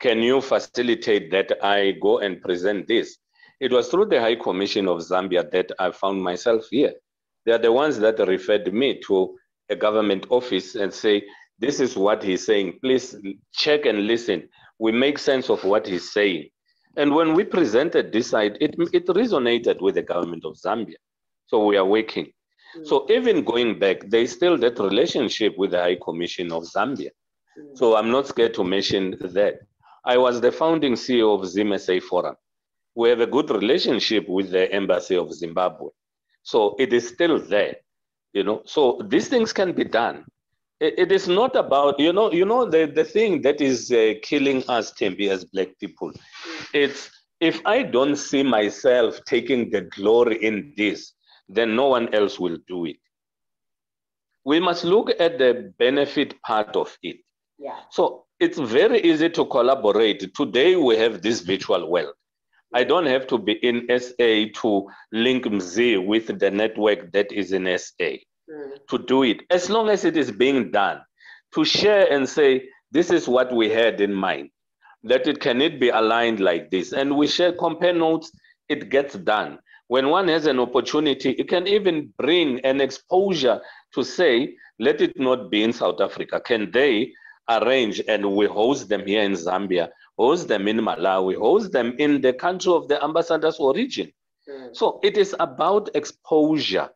can you facilitate that I go and present this? It was through the High Commission of Zambia that I found myself here. They are the ones that referred me to a government office and say, this is what he's saying. Please check and listen. We make sense of what he's saying. And when we presented this side, it, it resonated with the government of Zambia. So we are working. Mm. So even going back, there's still that relationship with the High Commission of Zambia. Mm. So I'm not scared to mention that. I was the founding CEO of ZimSA Forum. We have a good relationship with the Embassy of Zimbabwe. So it is still there, you know. So these things can be done it is not about you know you know the, the thing that is uh, killing us Tembi as black people it's if i don't see myself taking the glory in this then no one else will do it we must look at the benefit part of it yeah so it's very easy to collaborate today we have this virtual world I don't have to be in SA to link Mzi with the network that is in SA hmm. to do it, as long as it is being done, to share and say, this is what we had in mind, that it cannot be aligned like this. And we share, compare notes, it gets done. When one has an opportunity, it can even bring an exposure to say, let it not be in South Africa. Can they arrange and we host them here in Zambia, host them in Malawi, host them in the country of the ambassador's origin? Mm. So it is about exposure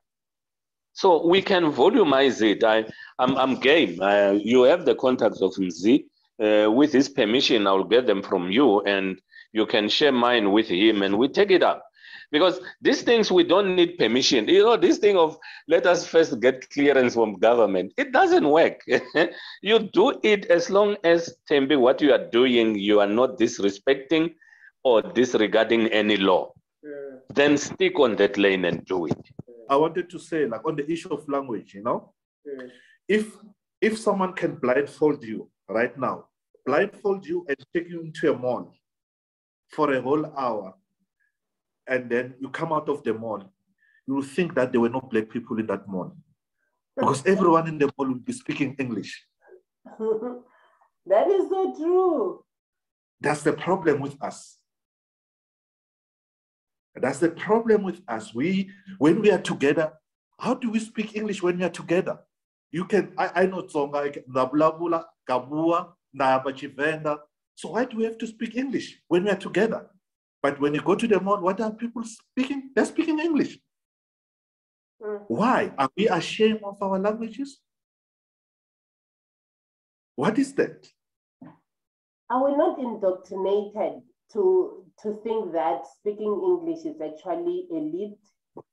so we can volumize it. I, I'm, I'm game. Uh, you have the contacts of Mzi. Uh, with his permission, I'll get them from you and you can share mine with him and we take it up. Because these things, we don't need permission. You know, this thing of let us first get clearance from government, it doesn't work. [LAUGHS] you do it as long as, Tembi, what you are doing, you are not disrespecting or disregarding any law. Yeah. Then stick on that lane and do it. I wanted to say, like on the issue of language, you know, mm. if if someone can blindfold you right now, blindfold you and take you into a mall for a whole hour, and then you come out of the mall, you will think that there were no black people in that mall. Because everyone in the mall will be speaking English. [LAUGHS] that is so true. That's the problem with us. That's the problem with us. We, when we are together, how do we speak English when we are together? You can, I, I know Tsonga, Nabulabula, Kabua, Nayaba So why do we have to speak English when we are together? But when you go to the mall, what are people speaking? They're speaking English. Mm. Why? Are we ashamed of our languages? What is that? Are we not indoctrinated to to think that speaking English is actually elite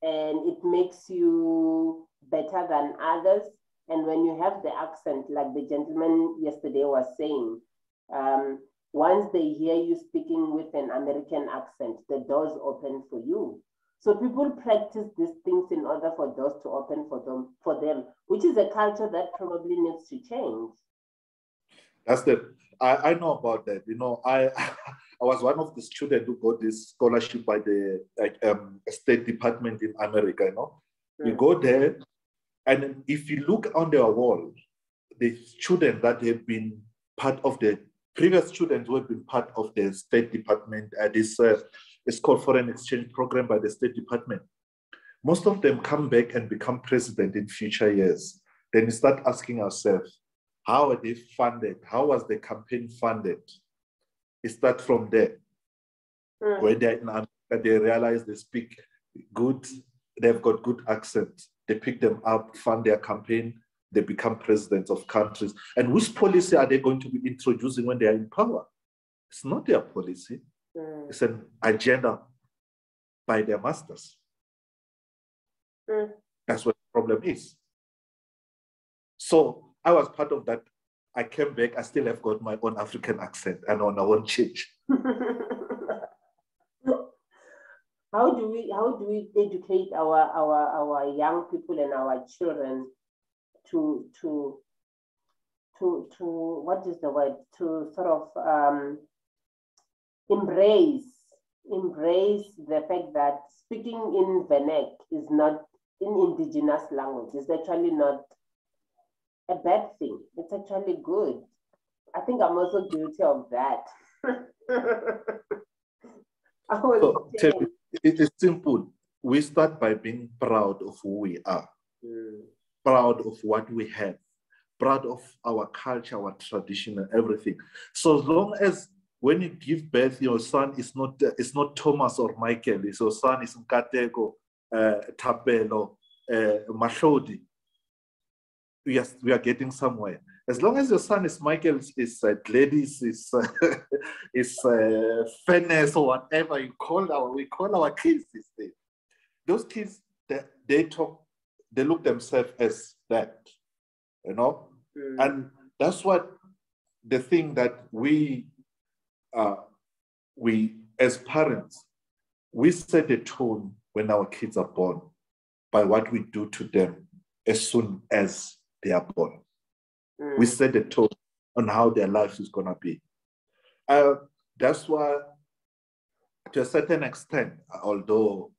and it makes you better than others. And when you have the accent, like the gentleman yesterday was saying, um, once they hear you speaking with an American accent, the doors open for you. So people practice these things in order for doors to open for them, for them, which is a culture that probably needs to change. That's the I, I know about that. You know, I [LAUGHS] I was one of the students who got this scholarship by the like, um, State Department in America. You know, you go there, and if you look on their wall, the students that have been part of the previous students who have been part of the State Department at uh, this uh, it's called foreign exchange program by the State Department. Most of them come back and become president in future years. Then we start asking ourselves, how are they funded? How was the campaign funded? It starts from there. Mm. When they're in America, they realize they speak good, they've got good accent. They pick them up, fund their campaign, they become presidents of countries. And which policy are they going to be introducing when they are in power? It's not their policy, mm. it's an agenda by their masters. Mm. That's what the problem is. So I was part of that I came back, I still have got my own African accent and on our own church. [LAUGHS] how do we how do we educate our our our young people and our children to to to to what is the word to sort of um, embrace embrace the fact that speaking in Vernac is not in indigenous language. It's actually not a bad thing. It's actually good. I think I'm also guilty of that. [LAUGHS] I was so, it is simple. We start by being proud of who we are, mm. Proud of what we have, proud of our culture, our tradition, and everything. So as long as when you give birth, your son is not uh, it's not Thomas or Michael. It's your son is Nkateko, uh, Tapelo, uh, Mashodi. We are, we are getting somewhere. As long as your son is Michael, is uh, Gladys, is uh, [LAUGHS] is uh, Fairness or whatever you call our we call our kids these days. Those kids, they, they talk, they look themselves as that, you know, mm. and that's what the thing that we uh, we, as parents, we set the tone when our kids are born by what we do to them as soon as they are born. Mm. We set the tone on how their life is going to be. Uh, that's why, to a certain extent, although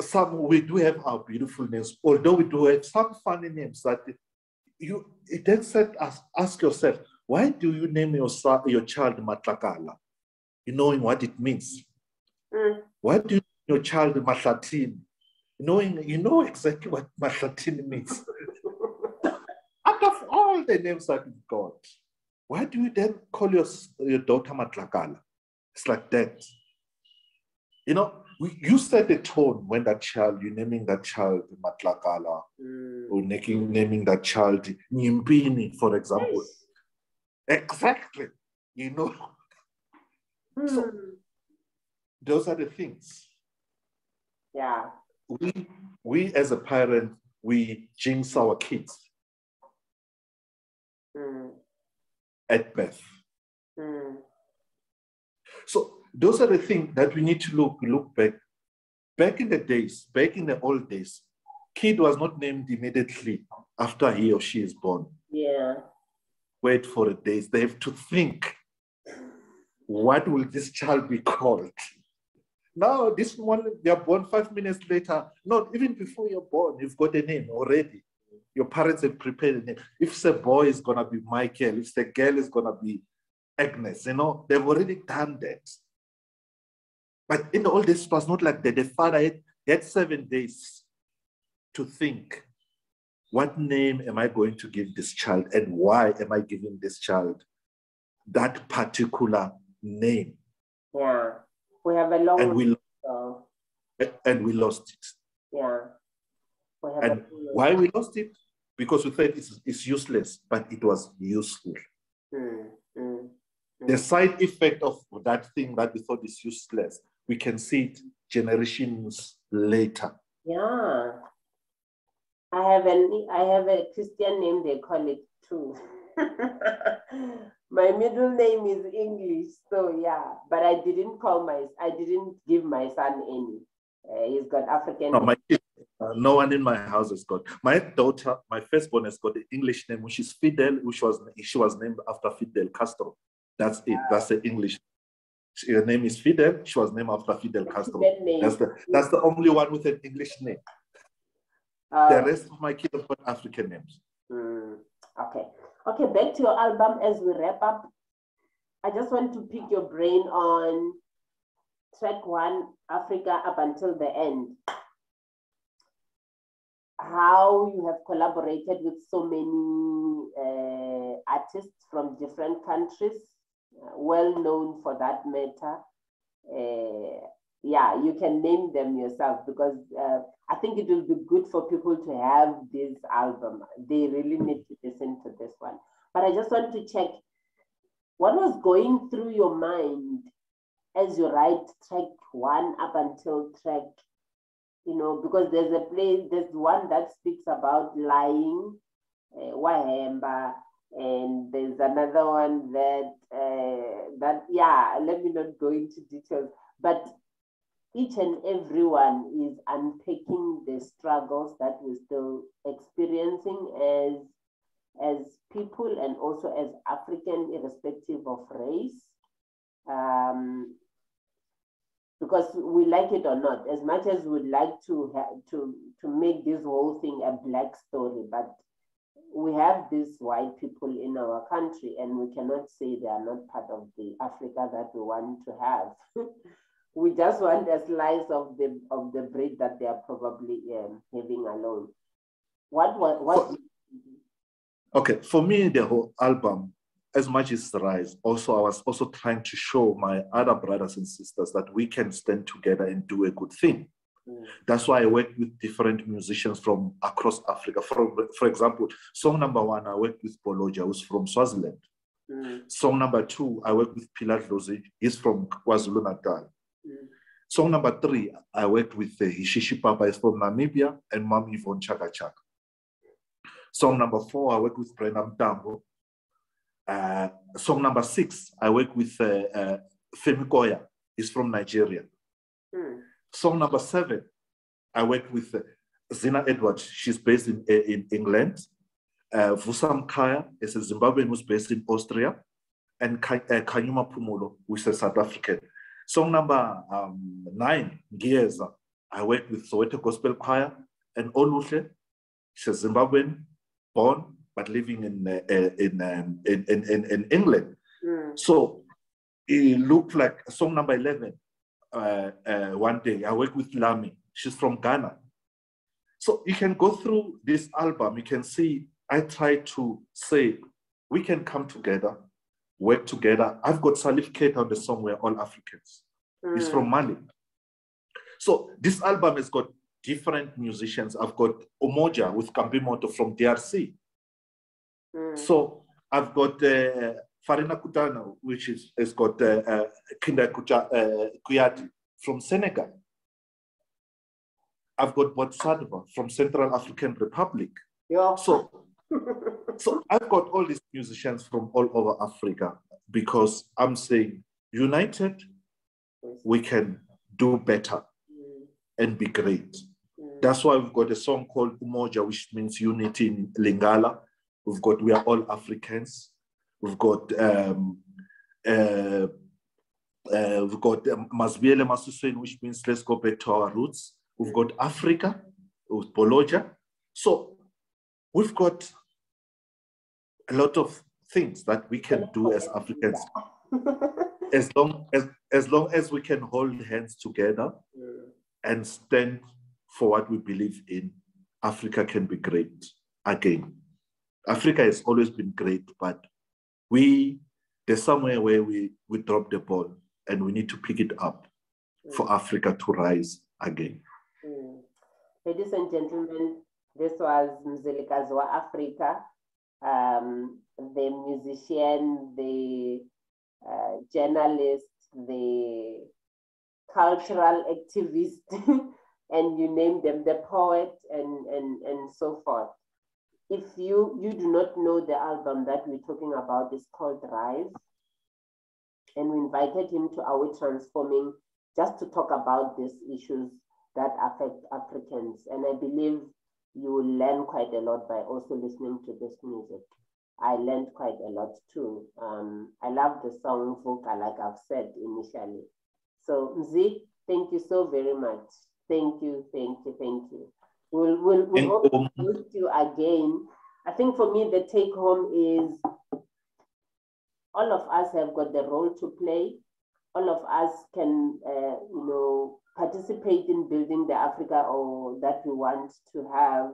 some we do have our beautiful names, although we do have some funny names that you it then said ask, ask yourself, why do you name your, son, your child Matlakala? You knowing what it means. Mm. Why do you name your child Mahlatin? Knowing you know exactly what Mahlatin means. [LAUGHS] Out of all the names that you've got, why do you then call your, your daughter Matlakala? It's like that. You know, you set the tone when that child, you're naming that child Matlakala, mm. or naming, naming that child Nyimpini, for example. Yes Exactly. You know. Mm. So those are the things. Yeah. We we as a parent, we jinx our kids mm. at birth. Mm. So those are the things that we need to look look back. Back in the days, back in the old days, kid was not named immediately after he or she is born. Yeah wait for a day. They have to think, what will this child be called? Now, this one, they're born five minutes later. Not even before you're born, you've got a name already. Your parents have prepared a name. If the boy is going to be Michael, if the girl is going to be Agnes, you know, they've already done that. But in all this, it was not like that. The father had, had seven days to think what name am I going to give this child and why am I giving this child that particular name? Yeah, we have a long and we, and we lost it. Yeah. and why we lost it? Because we thought it's, it's useless, but it was useful. Mm, mm, mm. The side effect of that thing that we thought is useless, we can see it generations later. Yeah. I have an I have a Christian name they call it too. [LAUGHS] my middle name is English, so yeah. But I didn't call my I didn't give my son any. Uh, he's got African. No, my uh, no one in my house has got. My daughter, my firstborn, has got the English name, which is Fidel, which was she was named after Fidel Castro. That's it. That's the English. Her name is Fidel. She was named after Fidel Castro. That's the that's the only one with an English name. Uh, the rest of my kids have got African names. Mm, okay. Okay, back to your album as we wrap up. I just want to pick your brain on track one, Africa up until the end. How you have collaborated with so many uh, artists from different countries, well known for that matter. Uh, yeah, you can name them yourself because uh, I think it will be good for people to have this album. They really need to listen to this one. But I just want to check what was going through your mind as you write track one up until track, you know, because there's a place, there's one that speaks about lying, uh, Wahemba, and there's another one that, uh, that, yeah, let me not go into details, but each and everyone is unpacking the struggles that we're still experiencing as, as people and also as African, irrespective of race. Um, because we like it or not, as much as we'd like to, to, to make this whole thing a black story, but we have these white people in our country and we cannot say they are not part of the Africa that we want to have. [LAUGHS] we just want a slice of the of the bread that they are probably um, having alone. What what what? Okay, for me, the whole album, as much as Rise, also I was also trying to show my other brothers and sisters that we can stand together and do a good thing. Mm. That's why I work with different musicians from across Africa. For, for example, song number one, I worked with Bholoja, who's from Swaziland. Mm. Song number two, I work with Pilar Dlozi, he's from KwaZulu Natal. Mm. Song number three, I worked with uh, Hishishi Papa, he's from Namibia, and Mam Yvonne Chaka Chaka. Song number four, I work with Brenda Mtambo. Uh, song number six, I work with uh, uh, Femi Koya, he's from Nigeria. Mm. Song number seven, I work with uh, Zena Edwards, she's based in, uh, in England. Uh, Vusa Mkhaya is a Zimbabwean who's based in Austria. And uh, Kanyuma Pumulo, who's a South African. Song number um, nine, Gieza, I work with Soweto Gospel Choir. And Oluhle, she's a Zimbabwean, born but living in uh, in, um, in, in, in, in England. Mm. So it looked like song number 11 uh, uh, one day. I work with Lami. She's from Ghana. So you can go through this album. You can see I try to say we can come together, work together. I've got Salif Keita on the song We're All Africans. Mm. He's from Mali. So this album has got different musicians. I've got Umoja with Kampi Moto from DRC. Mm. So I've got uh, Farina Kutana, which is has got uh, uh, Kinda uh, Kuyati from Senegal. I've got Botswana from Central African Republic. Yeah. So, so I've got all these musicians from all over Africa because I'm saying united, we can do better mm. and be great. That's why we've got a song called Umoja, which means unity in Lingala. We've got We Are All Africans. We've got um, uh, uh, we've got um, Masbiele which means let's go back to our roots. We've got Africa with Bholoja. So we've got a lot of things that we can do as Africans. [LAUGHS] as long as as long as we can hold hands together and stand for what we believe in, Africa can be great again. Africa has always been great, but we there's somewhere where we, we drop the ball and we need to pick it up for Africa to rise again. Mm. Ladies and gentlemen, this was Mzilikazi wa Afrika, um, the musician, the uh, journalist, the cultural activist [LAUGHS] and you name them the poet and and and so forth if you you do not know the album that we're talking about is called rise. And we invited him to our transforming just to talk about these issues that affect africans. And i believe you will learn quite a lot by also listening to this music. I learned quite a lot too. Um, i love the song Vuka like i've said initially. So mzi thank you so very much. Thank you, thank you, thank you. We'll, we'll, we'll hope you again. I think for me, the take home is all of us have got the role to play. All of us can, uh, you know, participate in building the Africa or that we want to have.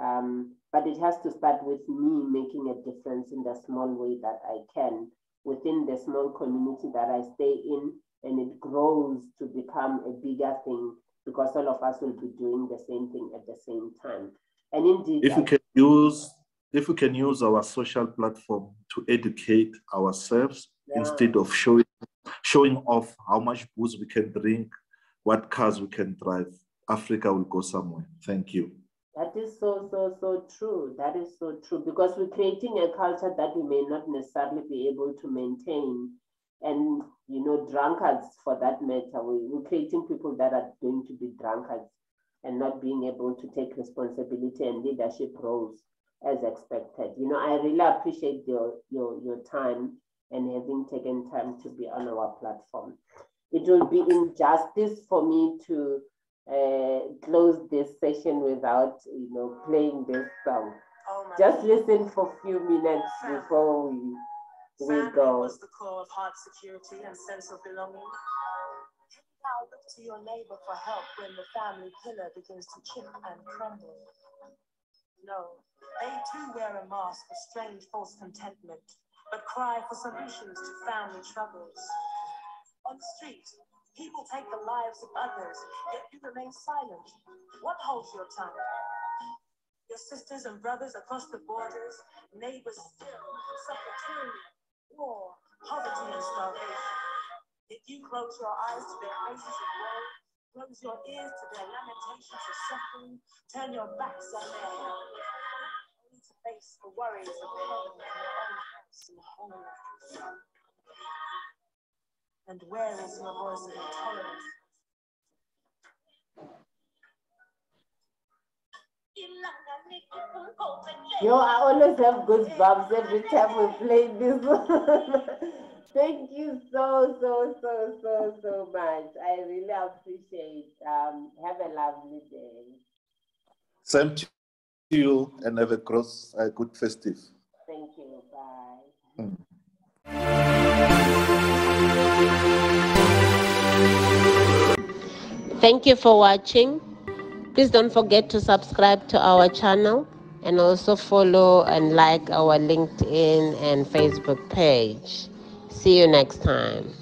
Um, but it has to start with me making a difference in the small way that I can within the small community that I stay in, and it grows to become a bigger thing because all of us will be doing the same thing at the same time. And indeed, if we can use if we can use our social platform to educate ourselves yeah. instead of showing showing off how much booze we can drink, what cars we can drive, Africa will go somewhere. Thank you. That is so, so, so true. That is so true because we're creating a culture that we may not necessarily be able to maintain and you know drunkards for that matter. We, we're creating people that are going to be drunkards and not being able to take responsibility and leadership roles as expected. You know i really appreciate your your your time and having taken time to be on our platform. It will be injustice for me to uh, close this session without you know playing this song. Oh just listen for a few minutes before we we go. was the core of heart security and sense of belonging. Now look to your neighbor for help when the family pillar begins to chip and crumble. No, they too wear a mask of strange false contentment, but cry for solutions to family troubles. On the street, people take the lives of others, yet you remain silent. What holds your tongue? Your sisters and brothers across the borders, neighbors still suffer tyranny, war, poverty, and starvation. If you close your eyes to their faces of woe, close your ears to their lamentations of suffering, turn your backs on their help, only to face the worries of home house and home. And where is your voice of intolerance? Yo, I always have goosebumps every time we play this. [LAUGHS] Thank you so, so, so, so, so much. I really appreciate. Um, have a lovely day. Same to you and have a cross, a good festive. Thank you. Bye. Mm. Thank you for watching. Please don't forget to subscribe to our channel and also follow and like our LinkedIn and Facebook page. See you next time.